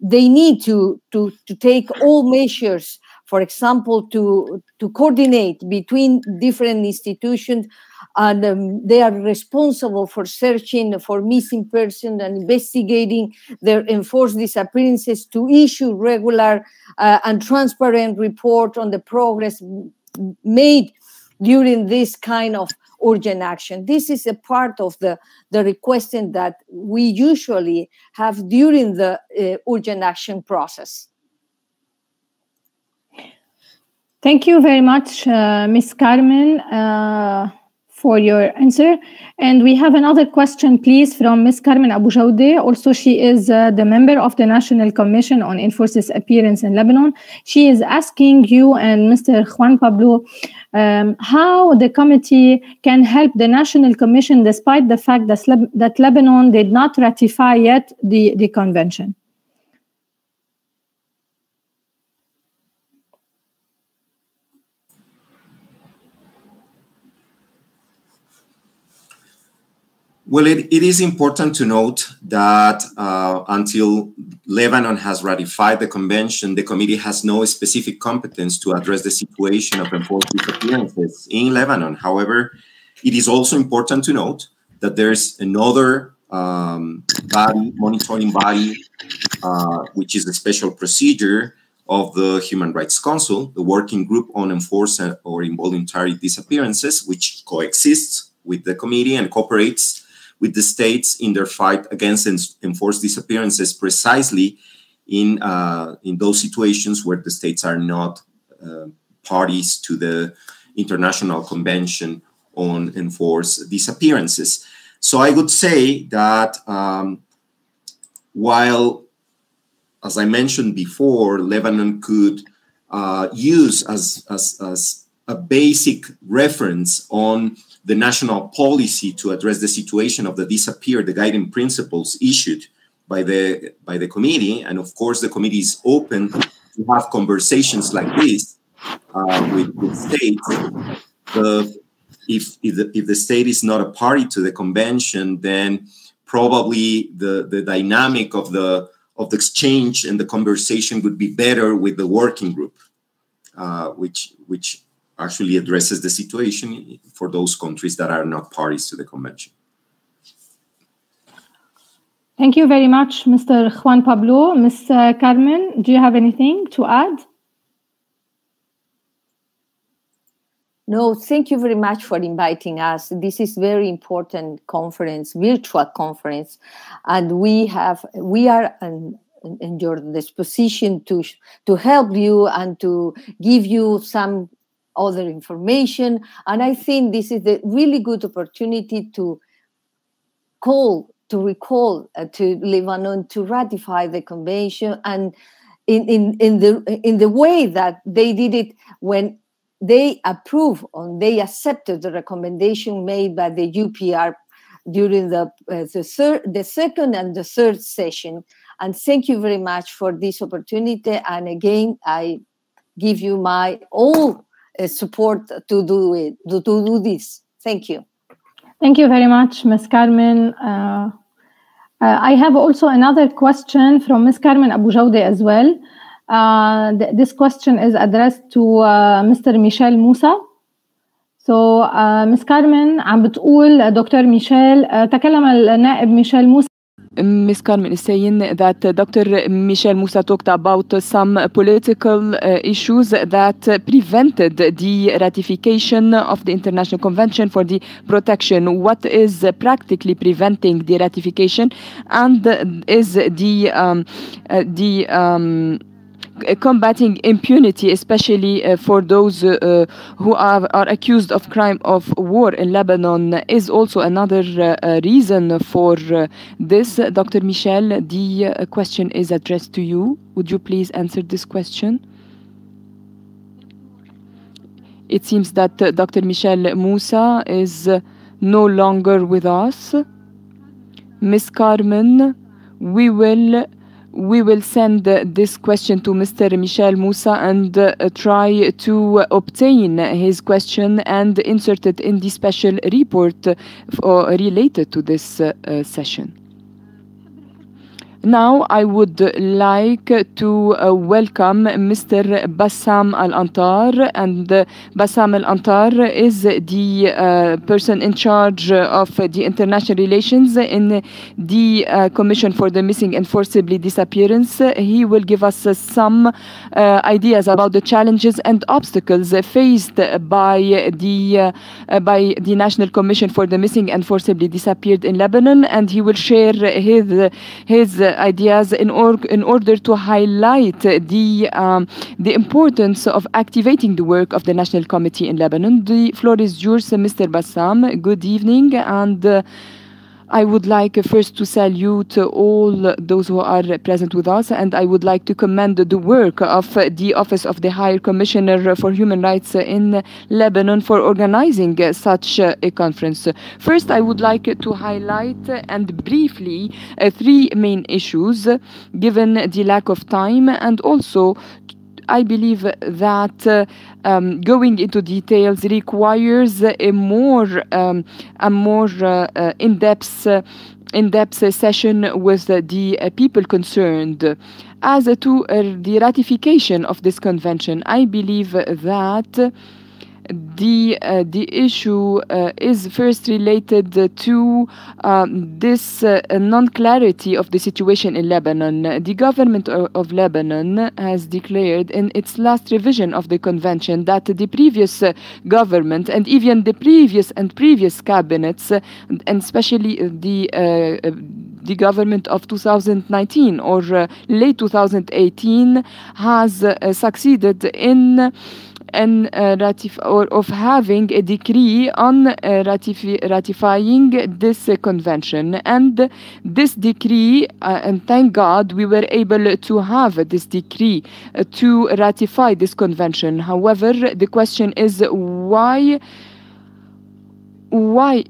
they need to, to, to take all measures, for example, to, to coordinate between different institutions and um, they are responsible for searching for missing persons and investigating their enforced disappearances to issue regular uh, and transparent report on the progress made during this kind of urgent action. This is a part of the, the requesting that we usually have during the uh, urgent action process. Thank you very much, uh, Ms. Carmen. Uh, for your answer. And we have another question, please, from Ms. Carmen Abu Jawde. Also, she is uh, the member of the National Commission on Enforced Disappearance in Lebanon. She is asking you and Mr. Juan Pablo um, how the committee can help the National Commission despite the fact that, that Lebanon did not ratify yet the, the convention. Well, it, it is important to note that uh, until Lebanon has ratified the convention, the committee has no specific competence to address the situation of enforced disappearances in Lebanon. However, it is also important to note that there's another um, body, monitoring body, uh, which is a special procedure of the Human Rights Council, the Working Group on Enforced or Involuntary Disappearances, which coexists with the committee and cooperates with the states in their fight against enforced disappearances precisely in, uh, in those situations where the states are not uh, parties to the International Convention on Enforced Disappearances. So I would say that um, while, as I mentioned before, Lebanon could uh, use as, as, as a basic reference on the national policy to address the situation of the disappeared, the guiding principles issued by the by the committee, and of course the committee is open to have conversations like this uh, with, with states. The, if if the, if the state is not a party to the convention, then probably the the dynamic of the of the exchange and the conversation would be better with the working group, uh, which which actually addresses the situation for those countries that are not parties to the convention. Thank you very much, Mr. Juan Pablo. Ms. Uh, Carmen, do you have anything to add? No, thank you very much for inviting us. This is very important conference, virtual conference, and we have we are an, in, in your disposition to to help you and to give you some other information. And I think this is a really good opportunity to call, to recall uh, to Lebanon to ratify the convention. And in, in, in the in the way that they did it when they approved or they accepted the recommendation made by the UPR during the uh, the third the second and the third session. And thank you very much for this opportunity. And again i give you my all uh, support to do it to, to do this thank you thank you very much ms carmen uh, uh, i have also another question from ms carmen abu jawdi as well uh, th this question is addressed to uh, Mr. Michel Moussa. So, uh, Ms. Carmen, عم بتقول دكتور ميشيل تكلم النائب ميشيل موسى Ms. Carmen is saying that Dr. Michel Moussa talked about some political uh, issues that prevented the ratification of the International Convention for the Protection. What is practically preventing the ratification, and is the um, uh, the um, combating impunity, especially uh, for those uh, who are, are accused of crime of war in Lebanon, is also another uh, uh, reason for uh, this. Dr. Michel, the uh, question is addressed to you. Would you please answer this question? It seems that uh, Dr. Michel Moussa is uh, no longer with us. Miss Carmen, we will we will send this question to Mr. Michel Moussa and uh, try to obtain his question and insert it in the special report uh, related to this uh, session. Now, I would like to uh, welcome Mr. Bassam Al Antar, and uh, Bassam Al Antar is the uh, person in charge of the international relations in the uh, Commission for the Missing and Forcibly Disappearance. He will give us some uh, ideas about the challenges and obstacles faced by the uh, by the National Commission for the Missing and Forcibly Disappeared in Lebanon, and he will share his his ideas in, or- in order to highlight the um, the importance of activating the work of the National Committee in Lebanon. The floor is yours, uh, Mr. Bassam. Good evening, and. I would like uh, first to salute uh, all those who are present with us, and I would like to commend the work of uh, the Office of the High Commissioner for Human Rights in Lebanon for organizing such a conference. First, I would like to highlight and briefly three main issues, given the lack of time, and also I believe that um, going into details requires a more um, a more uh, uh, in-depth uh, in-depth session with the people concerned. As to the ratification of this convention, I believe that the uh, the issue uh, is first related to um, this uh, non-clarity of the situation in Lebanon. The government of, Lebanon has declared in its last revision of the convention that the previous uh, government and even the previous and previous cabinets, and especially the uh, uh, the government of 2019 or late 2018 has succeeded in and uh, ratif- or of having a decree on uh, ratifying this convention. And this decree uh, and thank god we were able to have this decree to ratify this convention. However the question is why why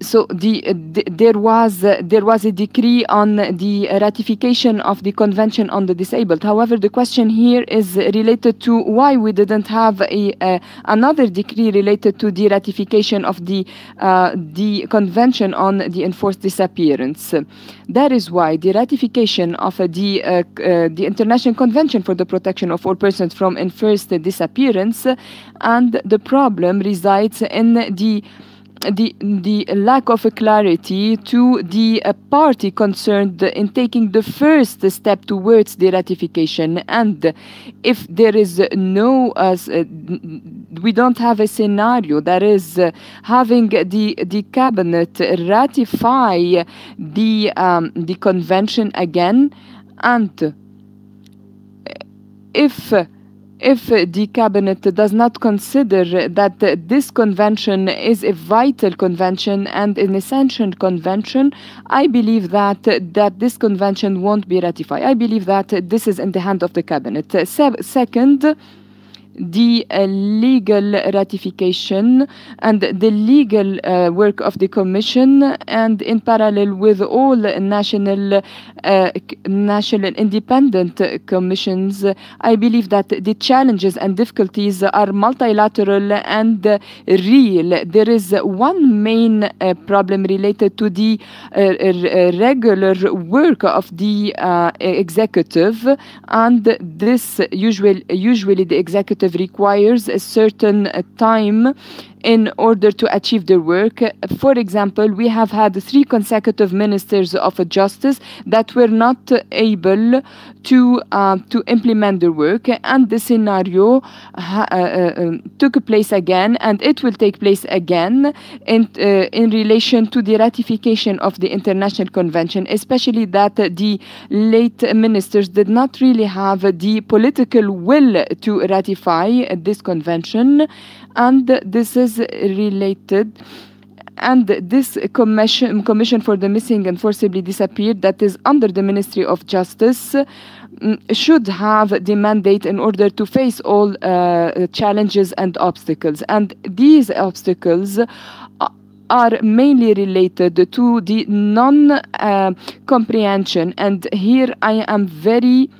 so the, uh, th- there was uh, there was a decree on the ratification of the convention on the disabled. However the question here is related to why we didn't have a uh, another decree related to the ratification of the uh, the convention on the enforced disappearance. That is why the ratification of uh, the uh, the international convention for the protection of all persons from enforced disappearance and the problem resides in the the the lack of clarity to the uh, party concerned in taking the first step towards the ratification. And if there is no uh, we don't have a scenario that is uh, having the the cabinet ratify the um, the convention again. And if if the cabinet does not consider that this convention is a vital convention and an essential convention, I believe that that this convention won't be ratified. I believe that this is in the hand of the cabinet. Se second, the uh, legal ratification and the legal uh, work of the commission and in parallel with all national uh, national independent commissions. I believe that the challenges and difficulties are multilateral and real. There is one main uh, problem related to the uh, regular work of the uh, executive and this usually usually the executive requires a certain uh, time in order to achieve their work. For example, we have had three consecutive ministers of justice that were not able to uh, to implement their work, and the scenario uh, uh, took place again, and it will take place again in uh, in relation to the ratification of the international convention, especially that the late ministers did not really have the political will to ratify this convention and this is related and this commission, commission for the missing and forcibly disappeared that is under the Ministry of Justice should have the mandate in order to face all uh, challenges and obstacles. And these obstacles are mainly related to the non uh, comprehension. And here I am very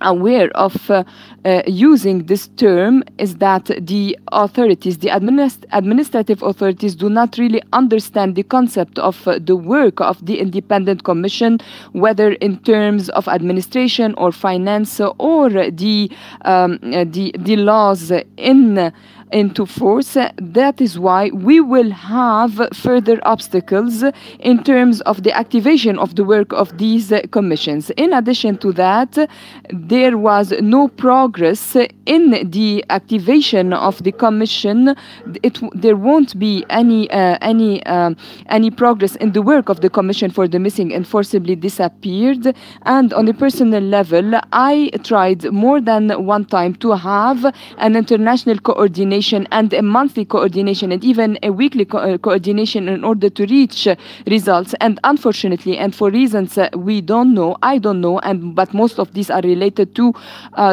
aware of uh, uh, using this term is that the authorities, the administ administrative authorities, do not really understand the concept of uh, the work of the independent commission, whether in terms of administration or finance or the um, the, the laws in into force. That is why we will have further obstacles in terms of the activation of the work of these commissions. In addition to that, there was no progress in the activation of the commission. It, there won't be any uh, any uh, any progress in the work of the commission for the missing and forcibly disappeared. And on a personal level, I tried more than one time to have an international coordination coordination and a monthly coordination and even a weekly co uh, coordination in order to reach uh, results. And unfortunately, and for reasons uh, we don't know, I don't know, and but most of these are related to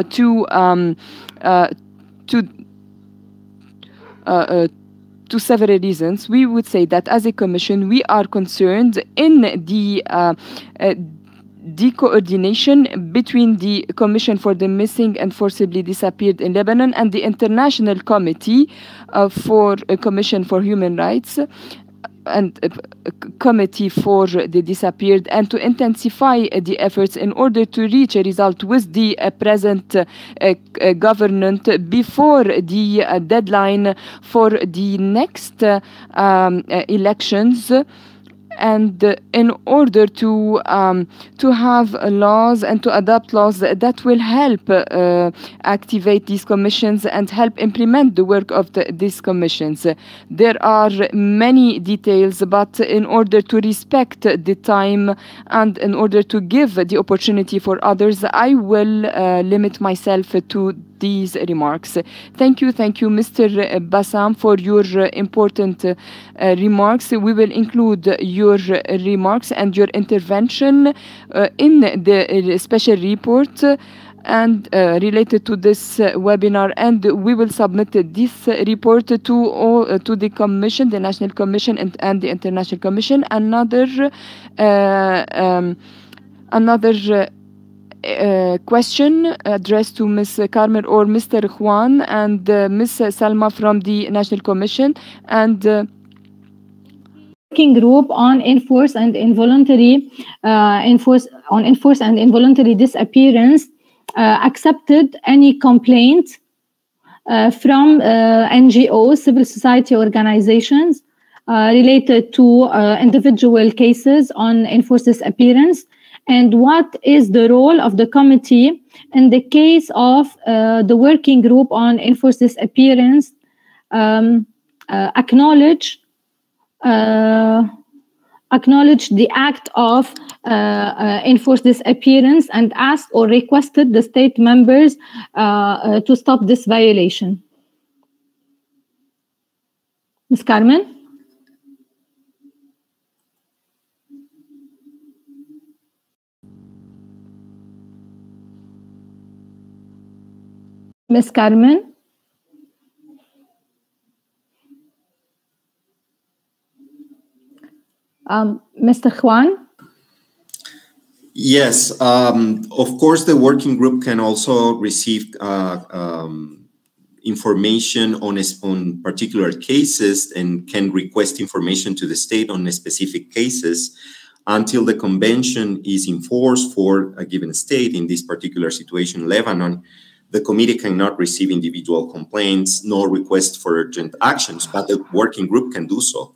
to um, to to several reasons, we would say that as a commission, we are concerned in the uh, uh, the coordination between the Commission for the Missing and Forcibly Disappeared in Lebanon and the International Committee uh, for a Commission for Human Rights and a committee for the disappeared and to intensify the efforts in order to reach a result with the uh, present uh, uh, government before the deadline for the next um, elections and in order to um, to have laws and to adopt laws that will help uh, activate these commissions and help implement the work of the, these commissions. There are many details, but in order to respect the time and in order to give the opportunity for others, I will uh, limit myself to these remarks. Thank you, thank you, Mr. Bassam, for your important uh, remarks. We will include your remarks and your intervention uh, in the special report and uh, related to this uh, webinar and we will submit this report to all uh, to the commission the national commission and, and the international commission another um, another uh, question addressed to Ms. Carmen or Mr. Juan and uh, Ms. Salma from the National Commission and uh, working group on enforced and involuntary uh, enforce on enforced and involuntary disappearance uh, accepted any complaint uh, from NGOs, civil society organizations, uh, related to uh, individual cases on enforced disappearance and what is the role of the committee in the case of uh, the working group on enforced disappearance um, uh, acknowledge uh, acknowledged the act of uh, uh, enforced disappearance and asked or requested the state members uh, to stop this violation. Ms. Carmen? Ms. Carmen? Um, Mr. Juan? Yes, um, of course, the working group can also receive uh, um, information on, on particular cases and can request information to the state on specific cases until the convention is enforced for a given state. In this particular situation, Lebanon, the committee cannot receive individual complaints nor request for urgent actions, but the working group can do so.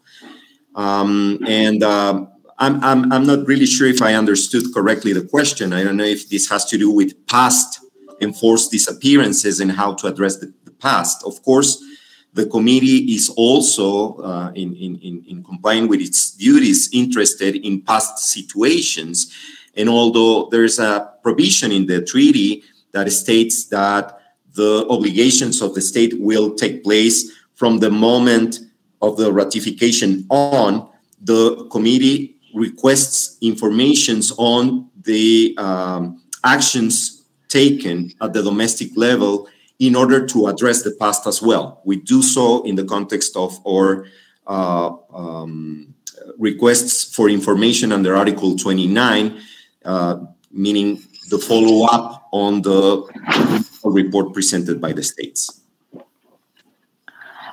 Um, and um, I'm, I'm, I'm not really sure if I understood correctly the question. I don't know if this has to do with past enforced disappearances and how to address the, the past. Of course, the committee is also, uh, in, in, in, in complying with its duties, interested in past situations. And although there's a provision in the treaty that states that the obligations of the state will take place from the moment of the ratification on, the committee requests informations on the um, actions taken at the domestic level in order to address the past as well. We do so in the context of our uh, um, requests for information under Article 29, uh, meaning the follow up on the report presented by the states.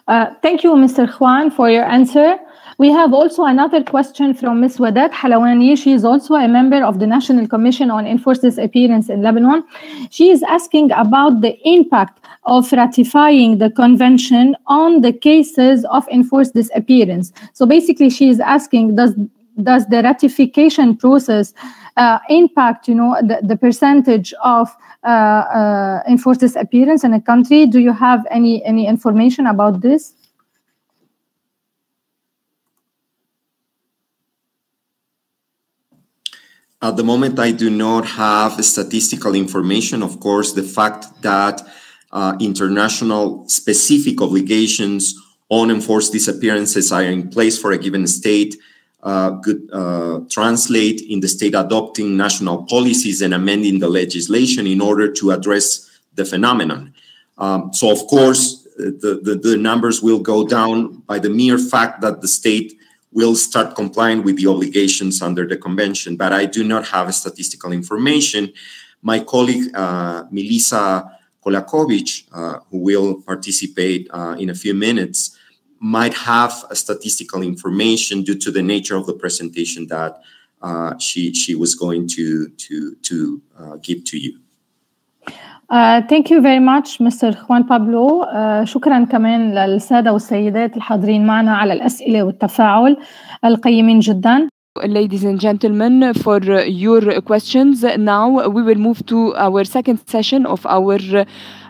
Uh, thank you, Mr. Juan, for your answer. We have also another question from Ms. Wadad Halawani. She is also a member of the National Commission on Enforced Disappearance in Lebanon. She is asking about the impact of ratifying the convention on the cases of enforced disappearance. So basically, she is asking, does does the ratification process uh, impact, you know, the, the percentage of uh, uh, enforced disappearance in a country? Do you have any any information about this? At the moment, I do not have statistical information. Of course, the fact that uh, international specific obligations on enforced disappearances are in place for a given state could uh, translate in the state adopting national policies and amending the legislation in order to address the phenomenon. Um, so, of course, the, the, the numbers will go down by the mere fact that the state will start complying with the obligations under the convention, but I do not have statistical information. My colleague, uh, Milica Kolakovic, uh, who will participate uh, in a few minutes, might have statistical information due to the nature of the presentation that uh, she, she was going to, to, to uh, give to you. Uh, thank you very much Mr. Juan Pablo uh, شكرا كمان للسادة والسيدات الحاضرين معنا على الأسئلة والتفاعل القيمين جدا Ladies and gentlemen, for your questions, now we will move to our second session of our uh, uh,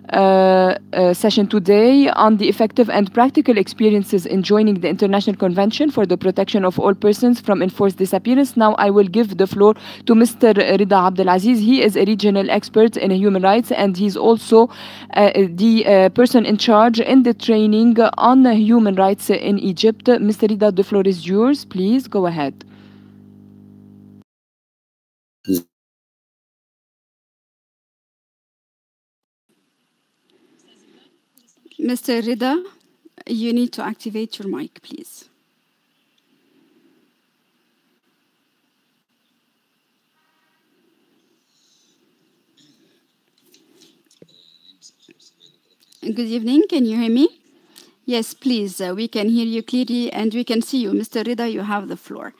session today on the effective and practical experiences in joining the International Convention for the Protection of All Persons from Enforced Disappearance. Now I will give the floor to Mr. Rida Abdelaziz. He is a regional expert in human rights and he's also uh, the uh, person in charge in the training on human rights in Egypt. Mr. Rida, the floor is yours. Please go ahead. Mr. Rida, you need to activate your mic, please. Good evening. Can you hear me? Yes, please. Uh, we can hear you clearly and we can see you. Mr. Rida, you have the floor.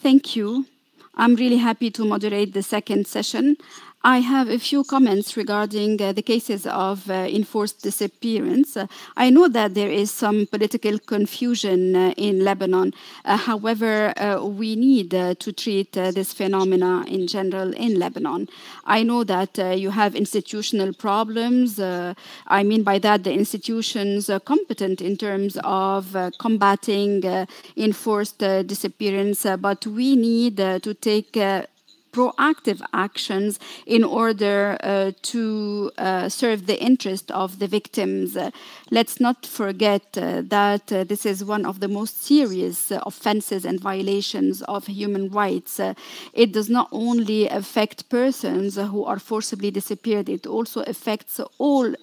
Thank you. I'm really happy to moderate the second session. I have a few comments regarding uh, the cases of uh, enforced disappearance. Uh, I know that there is some political confusion uh, in Lebanon. Uh, however, uh, we need to treat this phenomena in general in Lebanon. I know that you have institutional problems. I mean by that the institutions competent in terms of combating enforced disappearance, but we need to take proactive actions in order uh, to uh, serve the interest of the victims. Let's not forget uh, that uh, this is one of the most serious uh, offenses and violations of human rights. it does not only affect persons who are forcibly disappeared, it also affects all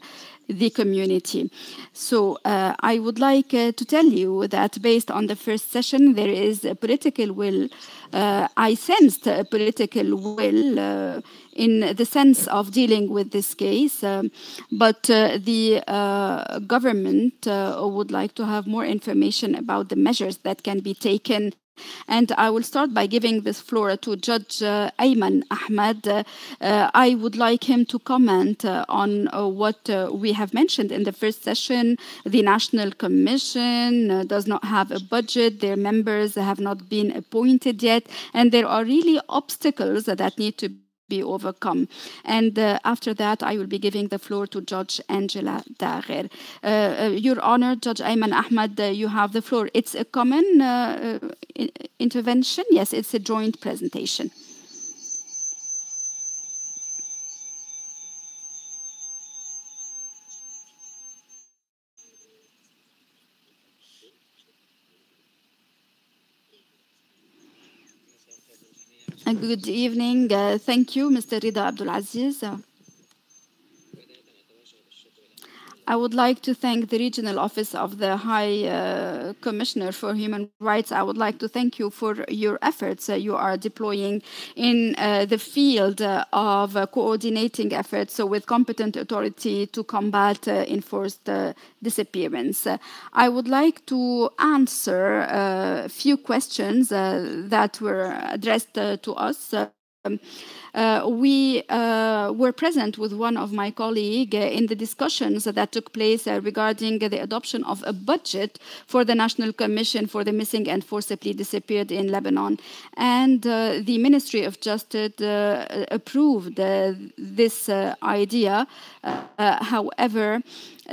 the community. So uh, I would like uh, to tell you that based on the first session, there is a political will. Uh, I sensed a political will uh, in the sense of dealing with this case, um, but uh, the uh, government would like to have more information about the measures that can be taken and I will start by giving this floor to Judge uh, Ayman Ahmed. Uh, I would like him to comment uh, on uh, what uh, we have mentioned in the first session. The National Commission uh, does not have a budget, their members have not been appointed yet, and there are really obstacles that need to be overcome. And uh, after that, I will be giving the floor to Judge Angela Dagher. Uh, uh, Your Honor, Judge Ayman Ahmed, uh, you have the floor. It's a common uh, uh, intervention? Yes, it's a joint presentation. Good evening. Uh, thank you, Mr. Rida Abdulaziz. I would like to thank the Regional Office of the High uh, Commissioner for Human Rights. I would like to thank you for your efforts uh, you are deploying in uh, the field uh, of uh, coordinating efforts with competent authority to combat uh, enforced disappearance. I would like to answer a few questions that were addressed to us. Um, uh, we uh, were present with one of my colleagues uh, in the discussions that took place regarding the adoption of a budget for the National Commission for the Missing and Forcibly Disappeared in Lebanon. And the Ministry of Justice approved this idea. however,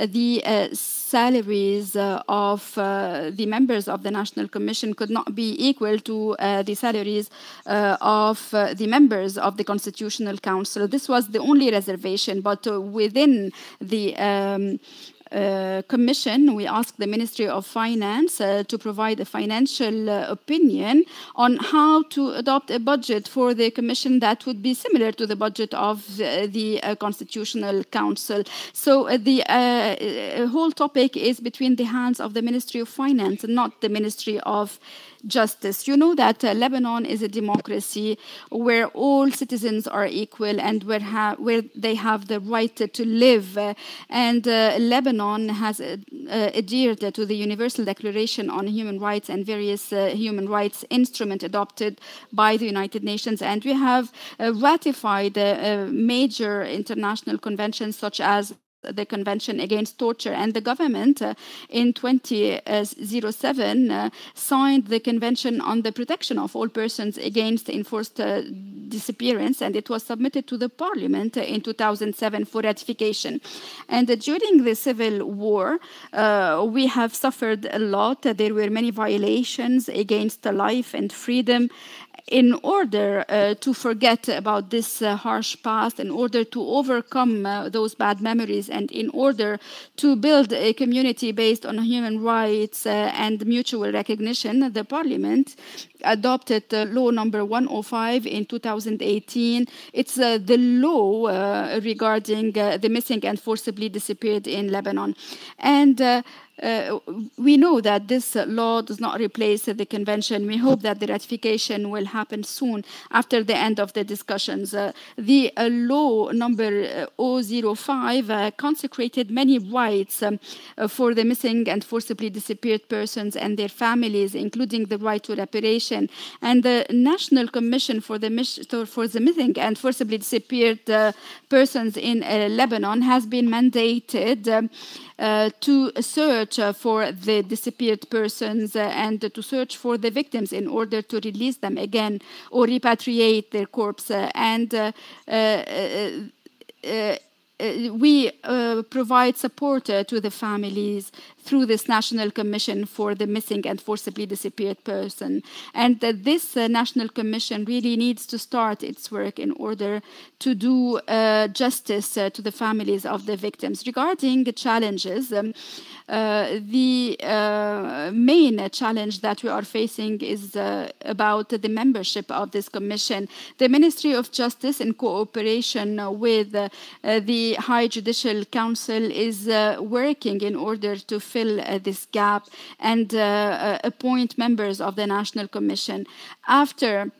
the uh, salaries uh, of uh, the members of the National Commission could not be equal to the salaries of the members of the Constitutional Council. This was the only reservation, but within the um, uh, commission, we asked the Ministry of Finance uh, to provide a financial uh, opinion on how to adopt a budget for the commission that would be similar to the budget of the, the uh, Constitutional Council. So uh, the whole topic is between the hands of the Ministry of Finance, and not the Ministry of justice. You know that uh, Lebanon is a democracy where all citizens are equal and where, where they have the right to live. Uh, and uh, Lebanon has uh, uh, adhered to the Universal Declaration on Human Rights and various uh, human rights instruments adopted by the United Nations. And we have ratified major international conventions such as the Convention Against Torture, and the government uh, in 2007 uh, signed the Convention on the Protection of All Persons Against Enforced uh, Disappearance, and it was submitted to the Parliament in 2007 for ratification. And during the civil war, uh, we have suffered a lot. There were many violations against life and freedom, in order uh, to forget about this uh, harsh past, in order to overcome uh, those bad memories, and in order to build a community based on human rights uh, and mutual recognition, the parliament adopted law number 105 in 2018. It's uh, the law uh, regarding the missing and forcibly disappeared in Lebanon. And uh, we know that this law does not replace the convention. We hope that the ratification will happen soon after the end of the discussions. Uh, the uh, law number uh, 005 uh, consecrated many rights um, for the missing and forcibly disappeared persons and their families, including the right to reparation. And the National Commission for the, for the Missing and Forcibly Disappeared Persons in Lebanon has been mandated um, to search uh, for the disappeared persons uh, and to search for the victims in order to release them again or repatriate their corpse. and uh, we uh, provide support uh, to the families through this National Commission for the Missing and Forcibly Disappeared Person. And that this National Commission really needs to start its work in order to do justice to the families of the victims. Regarding challenges, um, uh, the uh, main challenge that we are facing is uh, about the membership of this commission. The Ministry of Justice, in cooperation with the High Judicial Council, is working in order to fill uh, this gap and uh, uh, appoint members of the National Commission. After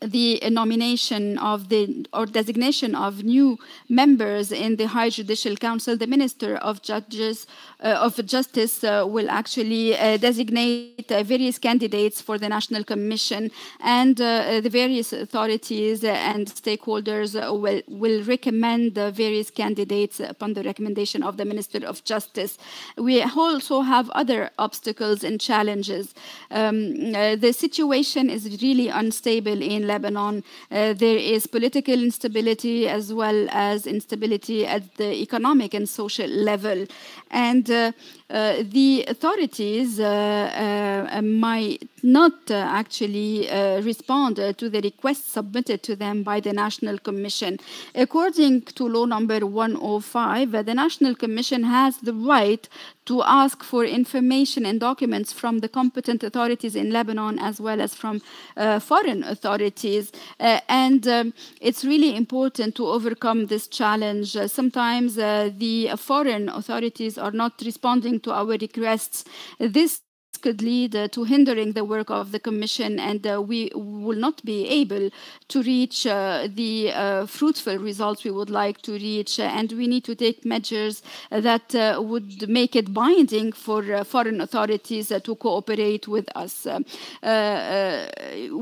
the nomination of the or designation of new members in the High Judicial Council, the Minister of Judges uh, of Justice uh, will actually uh, designate uh, various candidates for the National Commission, and uh, the various authorities and stakeholders will will recommend the various candidates upon the recommendation of the Minister of Justice. We also have other obstacles and challenges. Um, uh, the situation is really unstable in Lebanon. Uh, there is political instability as well as instability at the economic and social level. And uh, uh, the authorities uh, uh, might not actually respond to the requests submitted to them by the National Commission. According to law number 105, the National Commission has the right to ask for information and documents from the competent authorities in Lebanon as well as from uh, foreign authorities. Uh, and um, it's really important to overcome this challenge. Uh, sometimes the foreign authorities are not responding to our requests. This could lead uh, to hindering the work of the Commission, and uh, we will not be able to reach uh, the uh, fruitful results we would like to reach. and we need to take measures that uh, would make it binding for uh, foreign authorities to cooperate with us.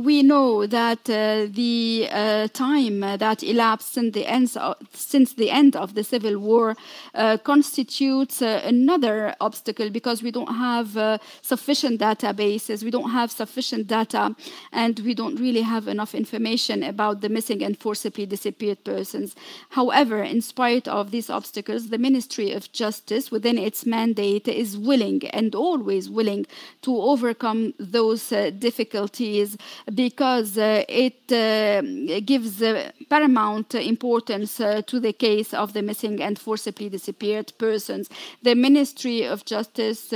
we know that the time that elapsed since the, of, since the, end of the civil war constitutes another obstacle because we don't have sufficient sufficient databases, we don't have sufficient data, and we don't really have enough information about the missing and forcibly disappeared persons. However, in spite of these obstacles, the Ministry of Justice, within its mandate, is willing and always willing to overcome those uh, difficulties because uh, it uh, gives uh, paramount importance uh, to the case of the missing and forcibly disappeared persons. The Ministry of Justice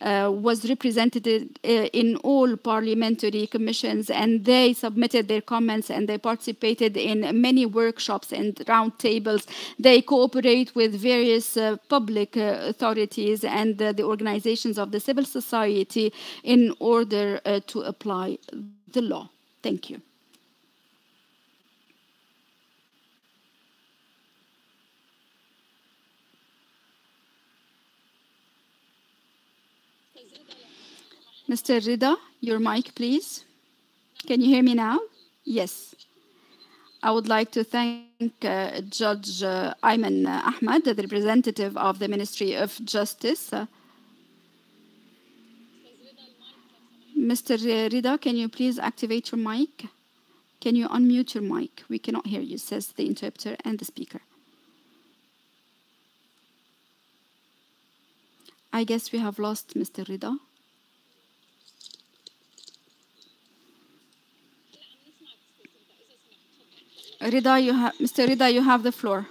uh, was represented uh, in all parliamentary commissions and they submitted their comments and they participated in many workshops and roundtables. They cooperate with various uh, public uh, authorities and uh, the organizations of the civil society in order to apply the law. Thank you. Mr. Rida, your mic, please. Can you hear me now? Yes. I would like to thank uh, Judge uh, Ayman Ahmad, the representative of the Ministry of Justice. Uh, Mr. Rida, can you please activate your mic? Can you unmute your mic? We cannot hear you, says the interpreter and the speaker. I guess we have lost Mr. Rida. Rida, you have, Mr. Rida, you have the floor.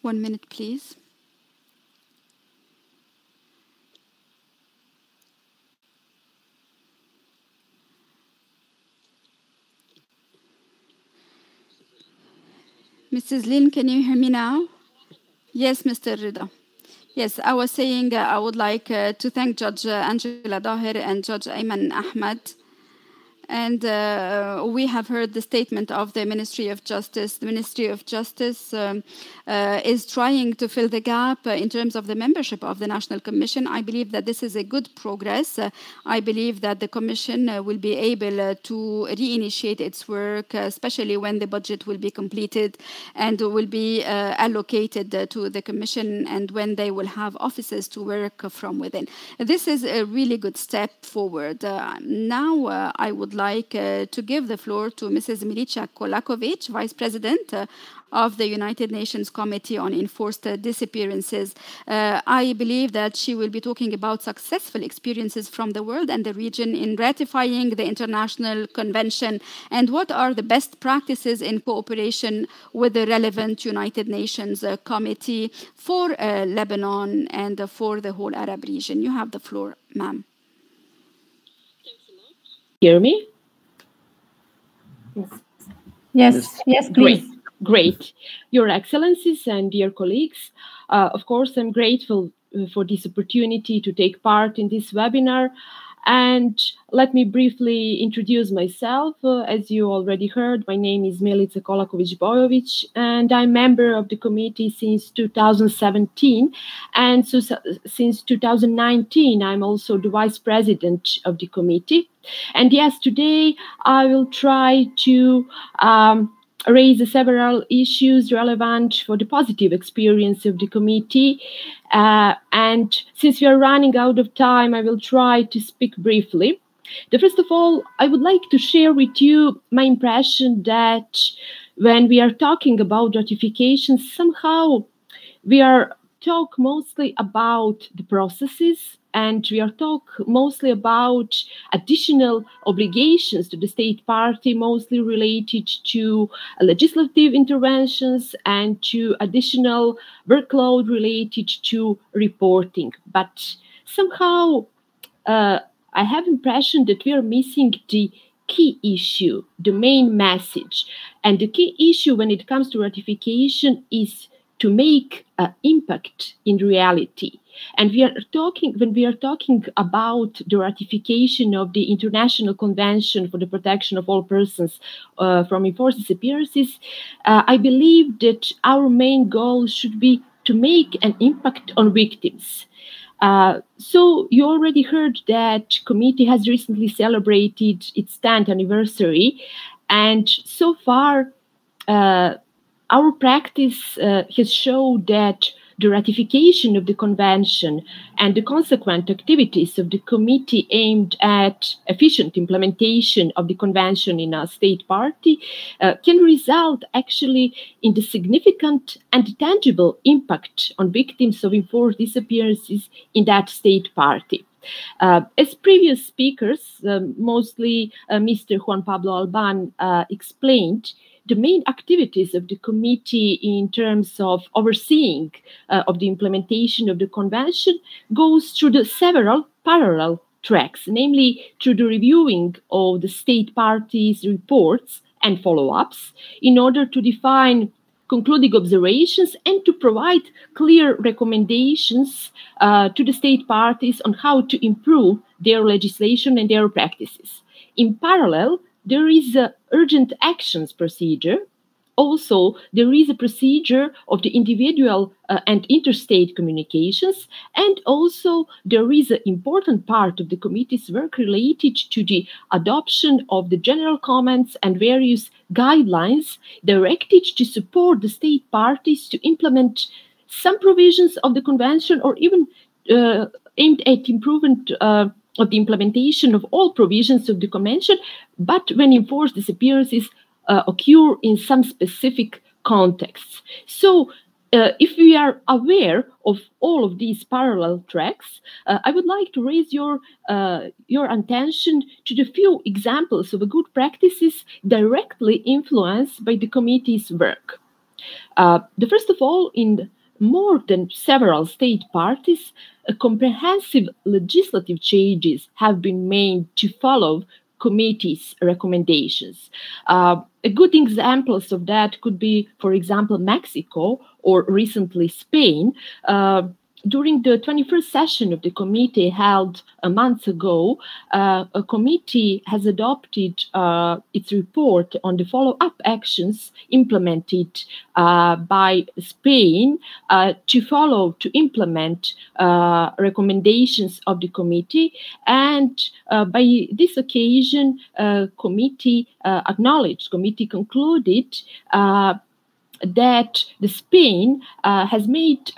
One minute, please. Mrs. Lin, can you hear me now? Yes, Mr. Rida. Yes, I was saying uh, I would like uh, to thank Judge Angela Dahir and Judge Ayman Ahmed and uh, we have heard the statement of the Ministry of Justice. The Ministry of Justice um, uh, is trying to fill the gap uh, in terms of the membership of the National Commission. I believe that this is a good progress. Uh, I believe that the Commission uh, will be able uh, to reinitiate its work, especially when the budget will be completed and will be allocated to the Commission and when they will have offices to work from within. This is a really good step forward. now I would like like uh, to give the floor to Mrs. Milica Kolakovic, Vice President uh, of the United Nations Committee on Enforced Disappearances. Uh, I believe that she will be talking about successful experiences from the world and the region in ratifying the international convention and what are the best practices in cooperation with the relevant United Nations uh, Committee for Lebanon and for the whole Arab region. You have the floor, ma'am. Hear me? Yes, yes, please. Great. Great. Your Excellencies and dear colleagues, uh, of course, I'm grateful uh, for this opportunity to take part in this webinar. And let me briefly introduce myself. Uh, as you already heard, my name is Milica Kolakovic-Bojovic, and I'm member of the committee since 2017. And so, since 2019, I'm also the vice president of the committee. And yes, today I will try to um, raise several issues relevant for the positive experience of the committee. Uh, and since we are running out of time, I will try to speak briefly. The first of all, I would like to share with you my impression that when we are talking about ratification, somehow we are talk mostly about the processes and we are talk mostly about additional obligations to the state party, mostly related to legislative interventions and to additional workload related to reporting. But somehow, uh, I have impression that we are missing the key issue, the main message. And the key issue when it comes to ratification is to make an impact in reality. And we are talking when we are talking about the ratification of the International Convention for the Protection of All Persons uh, from Enforced Disappearances, uh, I believe that our main goal should be to make an impact on victims. Uh, so you already heard that committee has recently celebrated its 10th anniversary, and so far uh, our practice uh, has shown that the ratification of the convention and the consequent activities of the committee aimed at efficient implementation of the convention in a state party uh, can result actually in the significant and tangible impact on victims of enforced disappearances in that state party. Uh, as previous speakers, uh, mostly uh, Mr. Juan Pablo Albán, uh, explained, the main activities of the committee in terms of overseeing uh, of the implementation of the convention goes through the several parallel tracks, namely through the reviewing of the state parties' reports and follow-ups in order to define concluding observations and to provide clear recommendations uh, to the state parties on how to improve their legislation and their practices. In parallel, there is a urgent actions procedure. Also, there is a procedure of the individual uh, and interstate communications, and also there is an important part of the committee's work related to the adoption of the general comments and various guidelines directed to support the state parties to implement some provisions of the convention or even uh, aimed at improvement uh, of the implementation of all provisions of the convention, but when enforced disappearances uh, occur in some specific contexts. So, uh, if we are aware of all of these parallel tracks, uh, I would like to raise your uh, your attention to the few examples of good practices directly influenced by the committee's work. Uh, the first of all, in more than several state parties, comprehensive legislative changes have been made to follow committee's recommendations. Uh, a good examples of that could be, for example, Mexico or recently Spain. Uh, during the 21st session of the committee held a month ago, uh, a committee has adopted uh, its report on the follow up actions implemented uh, by Spain uh, to follow, to implement uh, recommendations of the committee. And uh, by this occasion, committee acknowledged, committee concluded that the Spain has made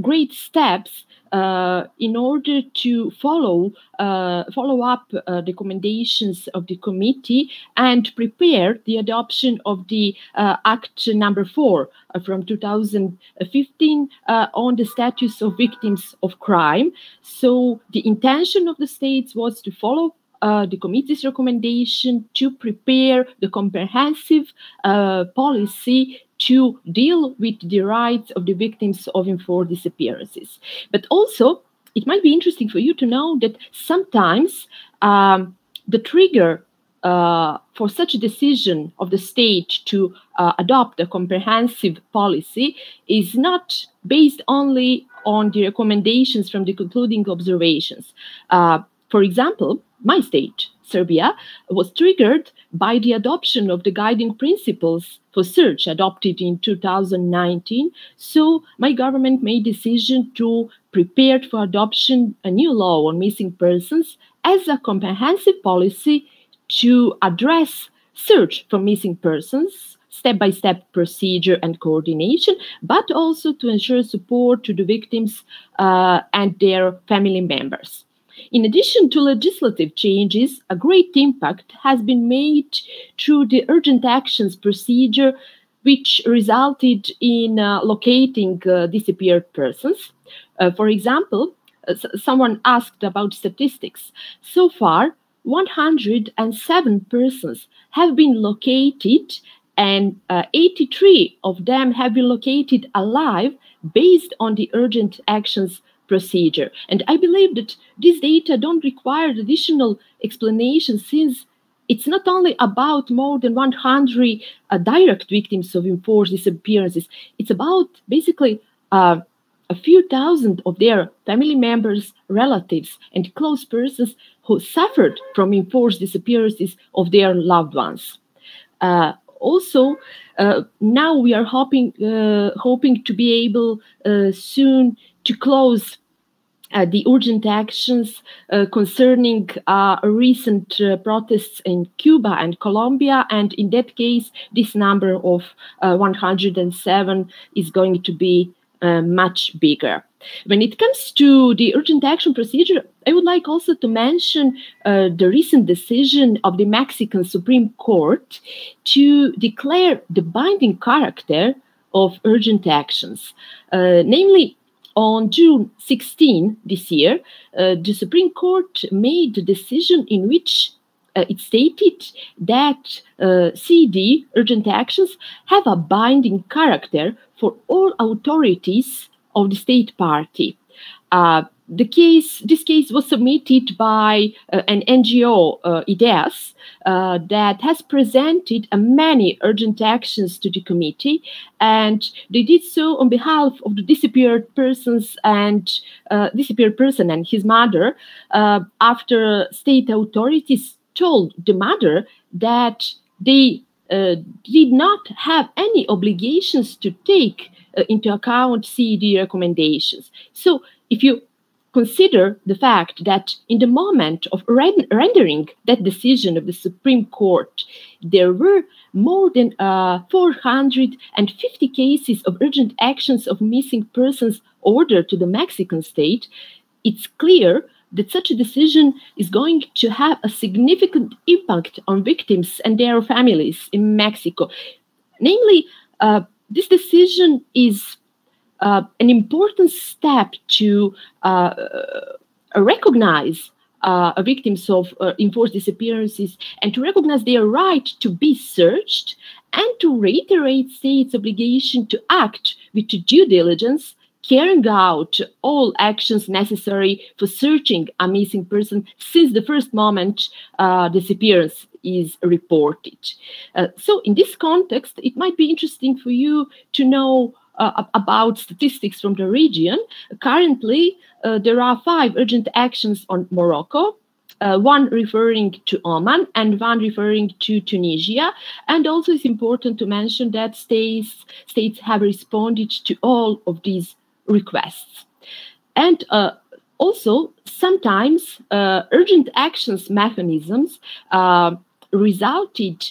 great steps uh, in order to follow uh, follow up uh, recommendations of the committee and prepare the adoption of the uh, Act Number Four uh, from 2015 on the status of victims of crime. So the intention of the states was to follow uh, the committee's recommendation to prepare the comprehensive uh, policy to deal with the rights of the victims of enforced disappearances. But also, it might be interesting for you to know that sometimes um, the trigger uh, for such a decision of the state to uh, adopt a comprehensive policy is not based only on the recommendations from the concluding observations. Uh, for example, my state, Serbia, was triggered by the adoption of the guiding principles for search adopted in 2019. So my government made decision to prepare for adoption a new law on missing persons as a comprehensive policy to address search for missing persons step-by-step procedure and coordination, but also to ensure support to the victims uh, and their family members. In addition to legislative changes, a great impact has been made through the urgent actions procedure, which resulted in uh, locating uh, disappeared persons. Uh, for example, uh, someone asked about statistics. So far, 107 persons have been located, and uh, 83 of them have been located alive based on the urgent actions procedure. And I believe that these data don't require additional explanation since it's not only about more than 100 uh, direct victims of enforced disappearances, it's about basically uh, a few thousand of their family members, relatives, and close persons who suffered from enforced disappearances of their loved ones. Uh, also, uh, now we are hoping uh, hoping to be able uh, soon to close uh, the urgent actions uh, concerning uh, recent uh, protests in Cuba and Colombia. And in that case, this number of uh, 107 is going to be uh, much bigger. When it comes to the urgent action procedure, I would like also to mention the recent decision of the Mexican Supreme Court to declare the binding character of urgent actions. namely, on June 16 this year, uh, the Supreme Court made a decision in which uh, it stated that uh, CD, urgent actions, have a binding character for all authorities of the state party. The case, this case was submitted by uh, an NGO, uh, IDHEAS, uh, that has presented uh, many urgent actions to the committee, and they did so on behalf of the disappeared persons and uh, disappeared person and his mother, uh, after state authorities told the mother that they did not have any obligations to take into account CED recommendations. So, if you consider the fact that in the moment of rendering that decision of the Supreme Court, there were more than uh, 450 cases of urgent actions of missing persons ordered to the Mexican state, it's clear that such a decision is going to have a significant impact on victims and their families in Mexico. Namely, uh, this decision is uh, an important step to uh, recognize uh, victims of uh, enforced disappearances and to recognize their right to be searched and to reiterate states' obligation to act with due diligence, carrying out all actions necessary for searching a missing person since the first moment uh, disappearance is reported. Uh, so, in this context, it might be interesting for you to know uh, about statistics from the region. Currently, uh, there are five urgent actions on Morocco. Uh, one referring to Oman and one referring to Tunisia. And also, it's important to mention that states states have responded to all of these requests. And uh, also, sometimes uh, urgent actions mechanisms uh, resulted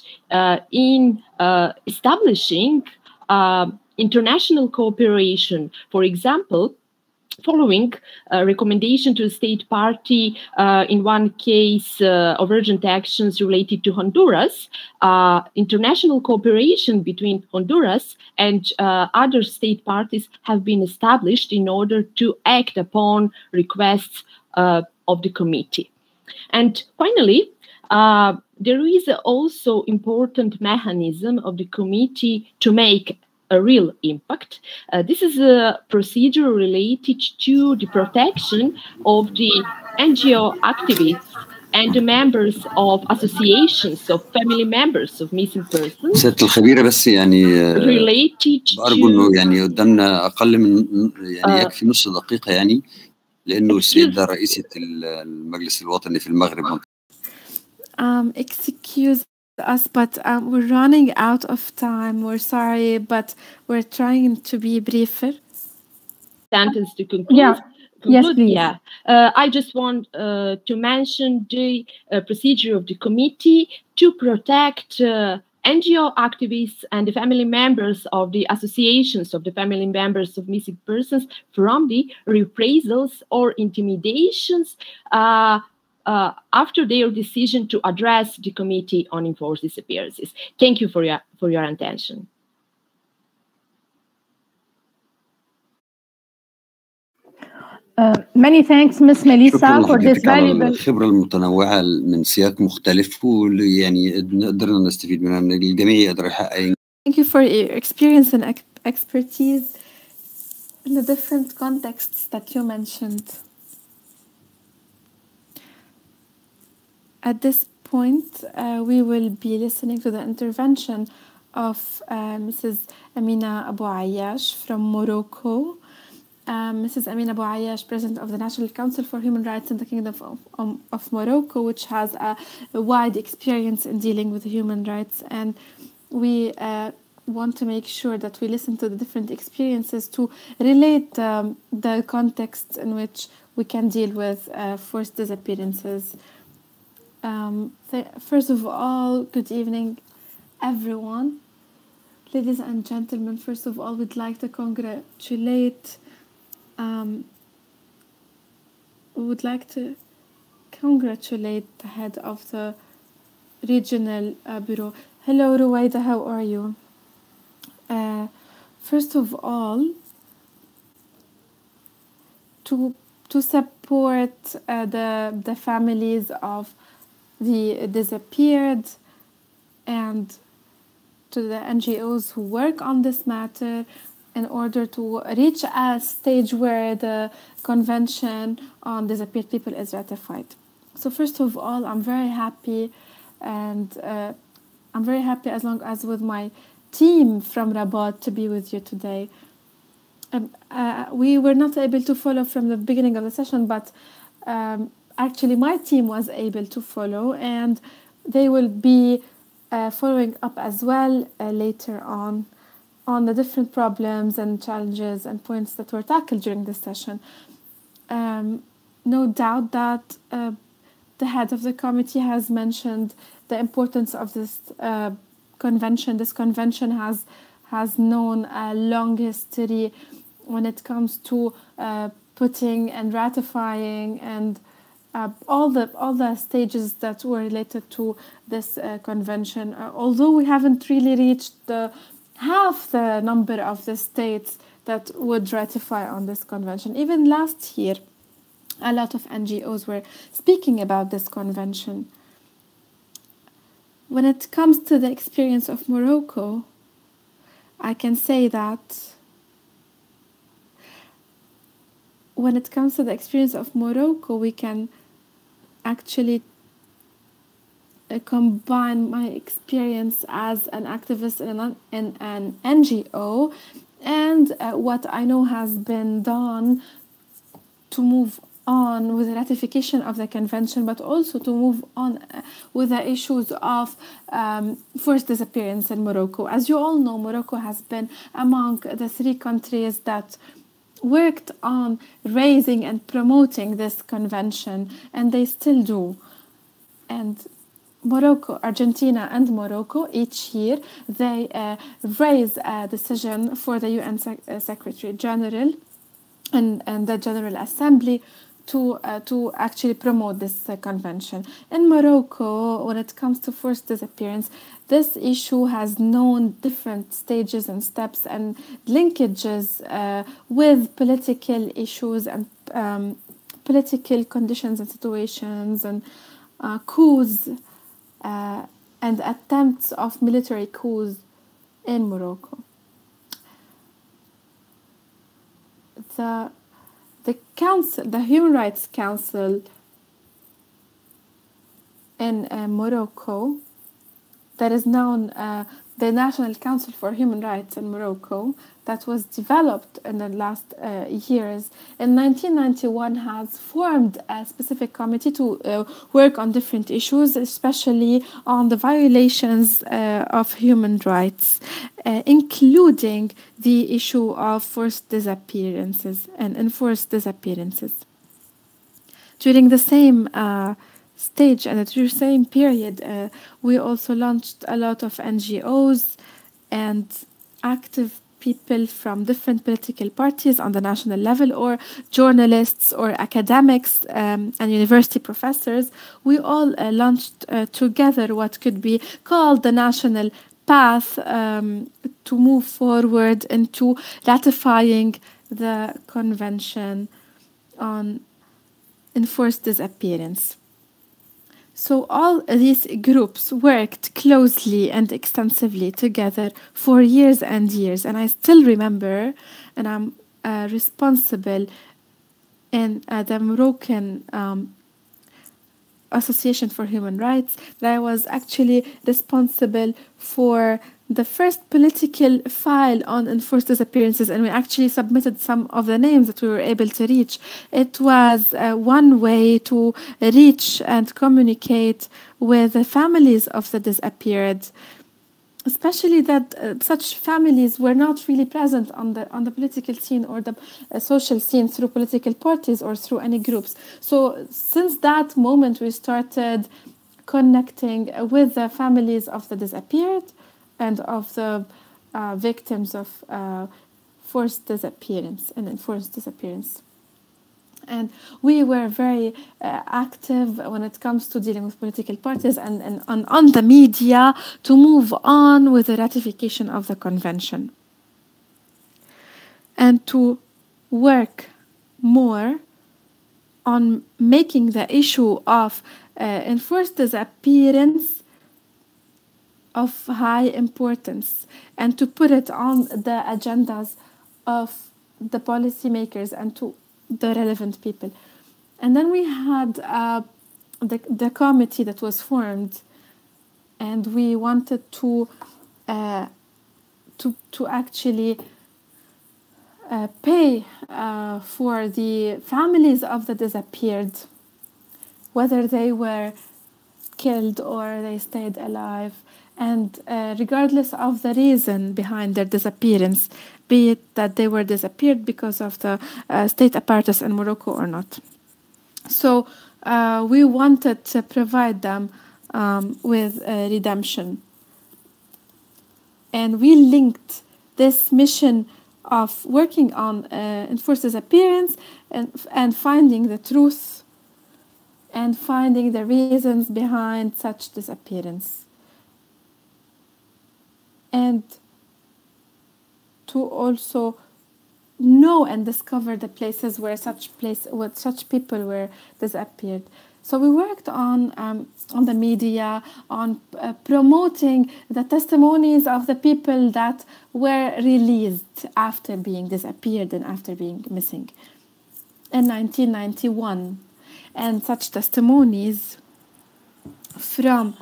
in establishing international cooperation. For example, following a recommendation to the state party uh, in one case uh, of urgent actions related to Honduras, uh, international cooperation between Honduras and other state parties have been established in order to act upon requests of the committee. And finally, uh, there is also important mechanism of the committee to make a real impact. Uh, this is a procedure related to the protection of the NGO activists and the members of associations of family members of missing persons. سيادة الخبيرة بس يعني related أرجو to إنه يعني قدامنا أقل من يعني آه. يكفي نص دقيقة يعني لأنه السيدة رئيسة المجلس الوطني في المغرب Um, excuse us, but um, we're running out of time. We're sorry, but we're trying to be briefer. sentence to conclude. Yeah. Yes, conclude, please. Yeah, uh, I just want uh, to mention the uh, procedure of the committee to protect uh, NGO activists and the family members of the associations of the family members of missing persons from the reprisals or intimidations uh, after their decision to address the Committee on Enforced Disappearances. Thank you for your, for your attention. Uh, many thanks Ms. Milica for this valuable الخبره المتنوعه من سياق مختلف واللي يعني نستفيد منها من الجميع يقدر يحقق Thank you for your experience and expertise in the different contexts that you mentioned. At this point, uh, we will be listening to the intervention of uh, Mrs. Amina Abu from Morocco. Um, Mrs. Amina Abu President of the National Council for Human Rights in the Kingdom of, of, of Morocco, which has a, a wide experience in dealing with human rights. And we uh, want to make sure that we listen to the different experiences to relate um, the context in which we can deal with uh, forced disappearances. Um, first of all, good evening, everyone. Ladies and gentlemen, first of all, we'd like to congratulate, um, would like to congratulate the head of the regional uh, bureau. Hello, Ruwaida, how are you? Uh, first of all, to to support uh, the the families of the disappeared and to the NGOs who work on this matter in order to reach a stage where the Convention on Disappeared People is ratified. So, first of all, I'm very happy and uh, I'm very happy as long as with my team from Rabat to be with you today. Um, uh, we were not able to follow from the beginning of the session, but um, actually my team was able to follow and they will be uh, following up as well uh, later on on the different problems and challenges and points that were tackled during this session. Um, no doubt that uh, the head of the committee has mentioned the importance of this uh, convention. This convention has has known a long history when it comes to uh, putting and ratifying and uh, all the all the stages that were related to this uh, convention. Uh, although we haven't really reached the half the number of the states that would ratify on this convention. Even last year, a lot of NGOs were speaking about this convention. When it comes to the experience of Morocco, I can say that when it comes to the experience of Morocco, we can actually uh, combine my experience as an activist in an, in an NGO and uh, what I know has been done to move on with the ratification of the convention, but also to move on uh, with the issues of um, forced disappearance in Morocco. As you all know, Morocco has been among the three countries that worked on raising and promoting this convention, and they still do. And Morocco, Argentina, and Morocco each year they uh, raise a decision for the UN Sec- uh, Secretary General and, and the General Assembly to uh, to actually promote this uh, convention. In Morocco, when it comes to forced disappearance, this issue has known different stages and steps and linkages uh, with political issues and um, political conditions and situations and uh, coups uh, and attempts of military coups in Morocco. The the council, the Human Rights Council in uh, Morocco, that is known uh, the National Council for Human Rights in Morocco, that was developed in the last uh, years, in 1991 has formed a specific committee to uh, work on different issues, especially on the violations uh, of human rights, uh, including the issue of forced disappearances and enforced disappearances. During the same uh, stage and at the same period, uh, we also launched a lot of NGOs and active people from different political parties on the national level, or journalists, or academics um, and university professors. We all uh, launched uh, together what could be called the national path um, to move forward into ratifying the convention on enforced disappearance. So all these groups worked closely and extensively together for years and years, and I still remember, and I'm uh, responsible in uh, the Moroccan um, Association for Human Rights that I was actually responsible for the first political file on enforced disappearances, and we actually submitted some of the names that we were able to reach. It was uh, one way to reach and communicate with the families of the disappeared, especially that uh, such families were not really present on the on the political scene or the uh, social scene through political parties or through any groups. So since that moment, we started connecting with the families of the disappeared and of the uh, victims of uh, forced disappearance and enforced disappearance. And we were very uh, active when it comes to dealing with political parties and, and on, on the media to move on with the ratification of the convention and to work more on making the issue of uh, enforced disappearance of high importance and to put it on the agendas of the policymakers and to the relevant people. And then we had uh, the, the committee that was formed, and we wanted to uh, to to actually uh, pay uh, for the families of the disappeared, whether they were killed or they stayed alive, and uh, regardless of the reason behind their disappearance, be it that they were disappeared because of the uh, state apparatus in Morocco or not. So uh, we wanted to provide them um, with redemption. And we linked this mission of working on uh, enforced disappearance and, and finding the truth and finding the reasons behind such disappearance. And to also know and discover the places where such place where such people were disappeared. So we worked on um, on the media on uh, promoting the testimonies of the people that were released after being disappeared and after being missing. in 1991. And such testimonies from,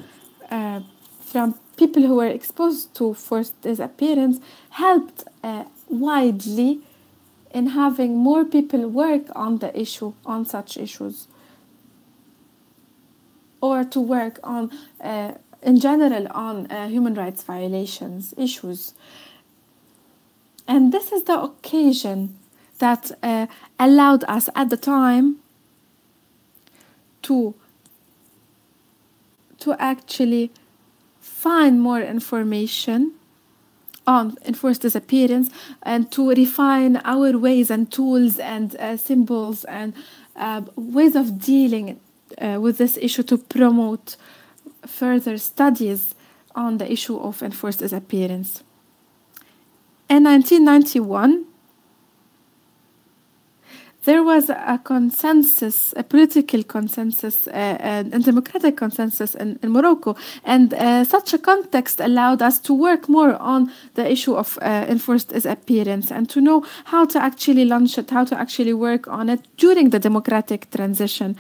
uh, from people who were exposed to forced disappearance helped uh, widely in having more people work on the issue, on such issues, or to work on, uh, in general, on uh, human rights violations issues. And this is the occasion that uh, allowed us at the time to to actually find more information on enforced disappearance and to refine our ways and tools and uh, symbols and uh, ways of dealing uh, with this issue to promote further studies on the issue of enforced disappearance. In 1991, there was a consensus, a political consensus, uh, and democratic consensus in, in Morocco. And uh, such a context allowed us to work more on the issue of uh, enforced disappearance and to know how to actually launch it, how to actually work on it during the democratic transition.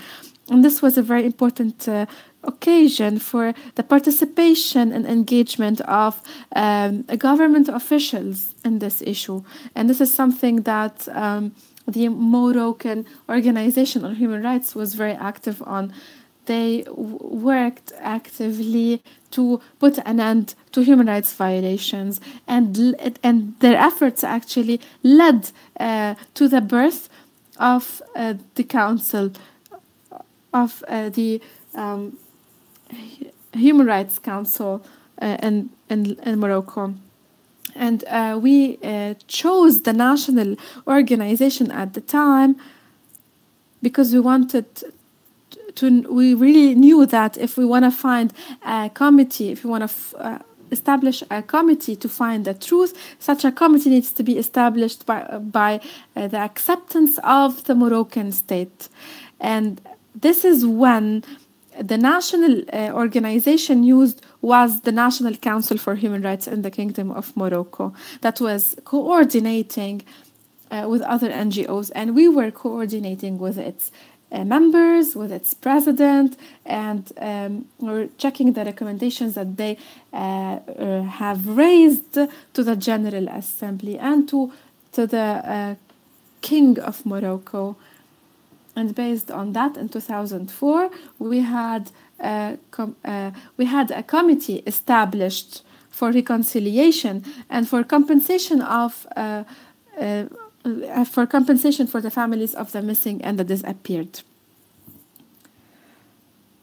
And this was a very important uh, occasion for the participation and engagement of um, government officials in this issue. And this is something that um, the Moroccan Organization on Human Rights was very active on. They worked actively to put an end to human rights violations, and and their efforts actually led uh, to the birth of uh, the Council of uh, the um, Human Rights Council uh, in, in in Morocco and uh, we uh, chose the national organization at the time because we wanted to we really knew that if we want to find a committee if we want to uh, establish a committee to find the truth such a committee needs to be established by by uh, the acceptance of the Moroccan state. And this is when the national uh, organization used was the National Council for Human Rights in the Kingdom of Morocco that was coordinating uh, with other NGOs, and we were coordinating with its uh, members, with its president, and um, we're checking the recommendations that they uh, uh have raised to the General Assembly and to to the uh, King of Morocco. And based on that, in 2004, we had we had a committee established for reconciliation and for compensation of uh, uh, for compensation for the families of the missing and the disappeared.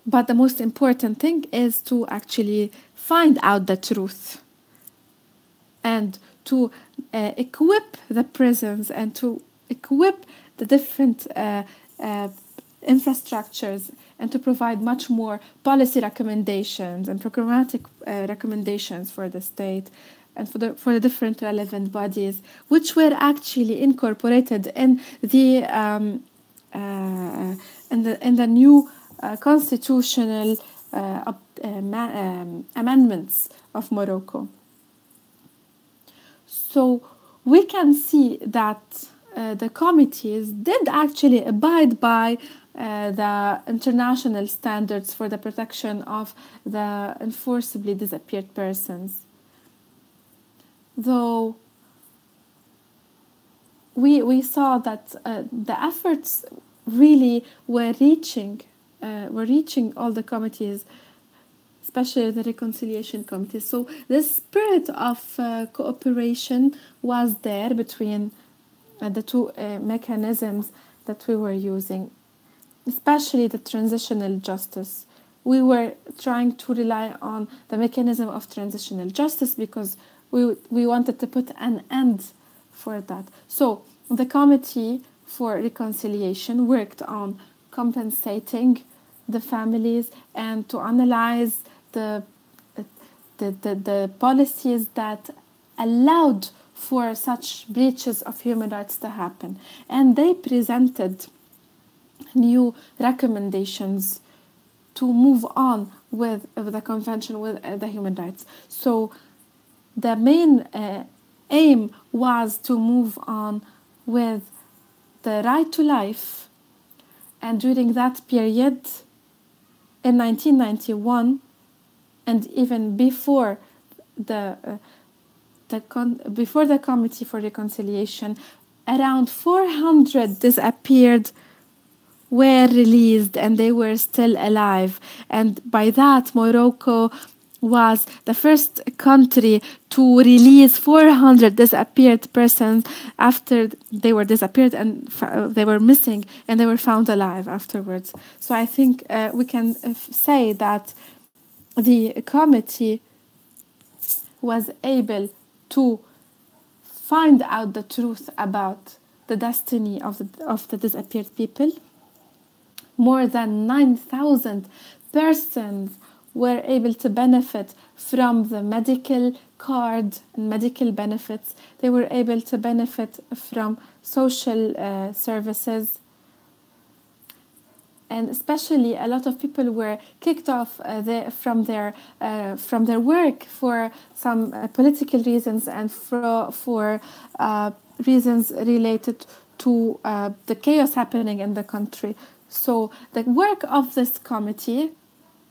But the most important thing is to actually find out the truth and to uh, equip the prisons and to equip the different uh, infrastructures and to provide much more policy recommendations and programmatic uh, recommendations for the state and for the for the different relevant bodies, which were actually incorporated in the um, uh, in the in the new uh, constitutional uh, uh, um, amendments of Morocco. So we can see that the committees did actually abide by uh, the international standards for the protection of the enforceably disappeared persons. Though we, we saw that uh, the efforts really were reaching, uh, were reaching all the committees, especially the reconciliation committee. So the spirit of uh, cooperation was there between uh, the two uh, mechanisms that we were using especially the transitional justice. We were trying to rely on the mechanism of transitional justice because we, we wanted to put an end for that. So the Committee for Reconciliation worked on compensating the families and to analyze the, the, the, the policies that allowed for such breaches of human rights to happen. And they presented new recommendations to move on with, the convention with uh, the human rights so the main uh, aim was to move on with the right to life. And during that period, in 1991, and even before the uh, the before the Committee for Reconciliation, around 400 disappeared were released and they were still alive. And by that, Morocco was the first country to release 400 disappeared persons after they were disappeared and they were missing and they were found alive afterwards. So I think uh, we can uh, say that the committee was able to find out the truth about the destiny of the, of the disappeared people. More than 9,000 persons were able to benefit from the medical card and medical benefits. They were able to benefit from social uh, services. And especially, a lot of people were kicked off uh, the, from their uh, from their work for some uh, political reasons and for for uh, reasons related to uh, the chaos happening in the country. So the work of this committee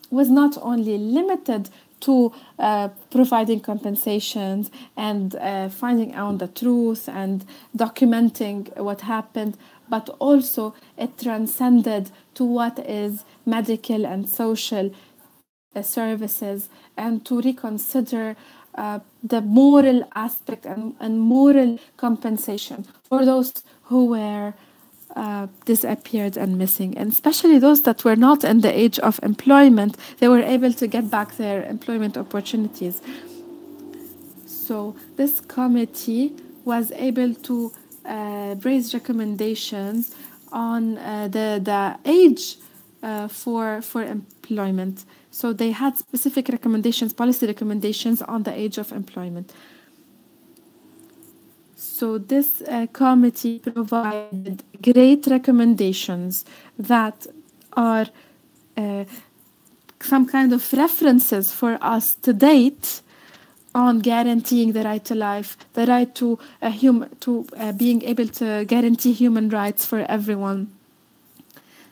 was not only limited to uh, providing compensations and uh, finding out the truth and documenting what happened, but also it transcended to what is medical and social uh, services and to reconsider uh, the moral aspect and, and moral compensation for those who were uh, disappeared and missing, and especially those that were not in the age of employment, they were able to get back their employment opportunities. So, this committee was able to uh, raise recommendations on uh, the, the age uh, for, for employment. So, they had specific recommendations, policy recommendations on the age of employment. So this uh, committee provided great recommendations that are uh, some kind of references for us to date on guaranteeing the right to life, the right to uh, hum- to uh, being able to guarantee human rights for everyone.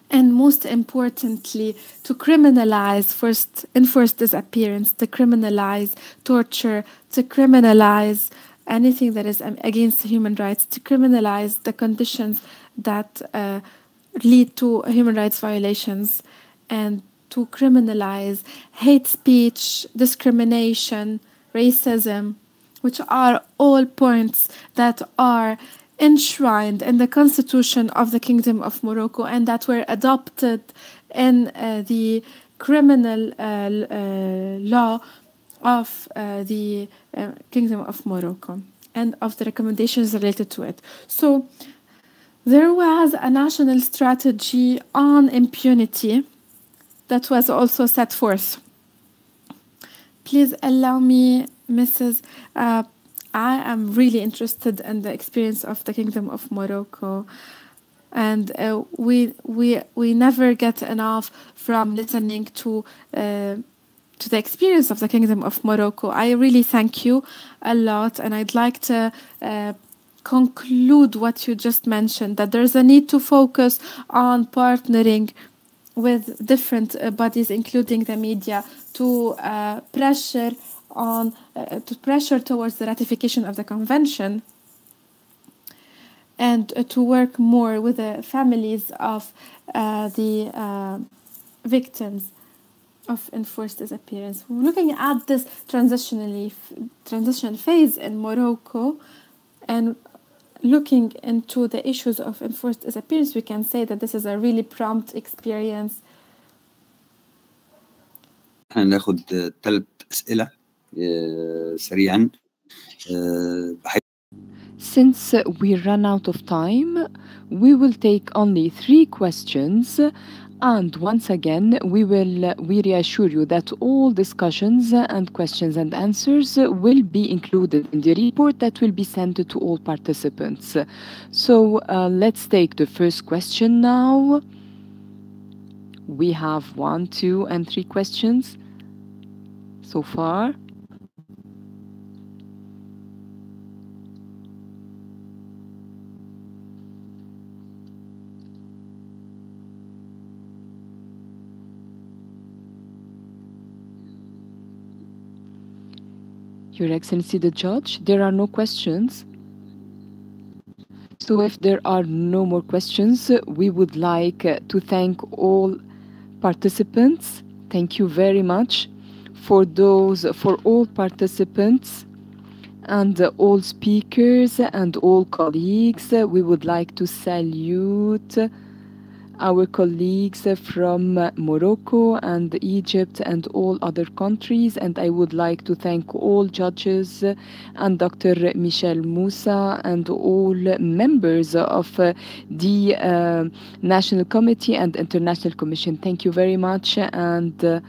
And most importantly, to criminalize first enforced disappearance, to criminalize torture, to criminalize anything that is against human rights, to criminalize the conditions that uh, lead to human rights violations, and to criminalize hate speech, discrimination, racism, which are all points that are enshrined in the constitution of the Kingdom of Morocco and that were adopted in uh, the criminal uh, uh, law of uh, the uh, Kingdom of Morocco and of the recommendations related to it. So there was a national strategy on impunity that was also set forth. Please allow me, Mrs. Uh, I am really interested in the experience of the Kingdom of Morocco and uh, we we we never get enough from listening to uh, to the experience of the Kingdom of Morocco. I really thank you a lot, and I'd like to. Uh, conclude what you just mentioned that there's a need to focus on partnering with different uh, bodies including the media to uh, pressure on uh, to pressure towards the ratification of the convention and to work more with the families of uh, the uh, victims of enforced disappearance. Looking at this transitionally transition phase in Morocco and looking into the issues of enforced disappearance, we can say that this is a really prompt experience. هناخد ثلاث أسئلة سريعا بحيث Since we run out of time, we will take only three questions. and once again, we will we reassure you that all discussions and questions and answers will be included in the report that will be sent to all participants. So uh, let's take the first question now. We have one, two, and three questions so far. Your Excellency the Judge, there are no questions. So if there are no more questions, we would like uh, to thank all participants. Thank you very much for those, for all participants and all speakers and all colleagues. We would like to salute our colleagues from Morocco and Egypt and all other countries. And I would like to thank all judges and Dr. Michel Moussa and all members of the uh, National Committee and International Commission. Thank you very much. And uh,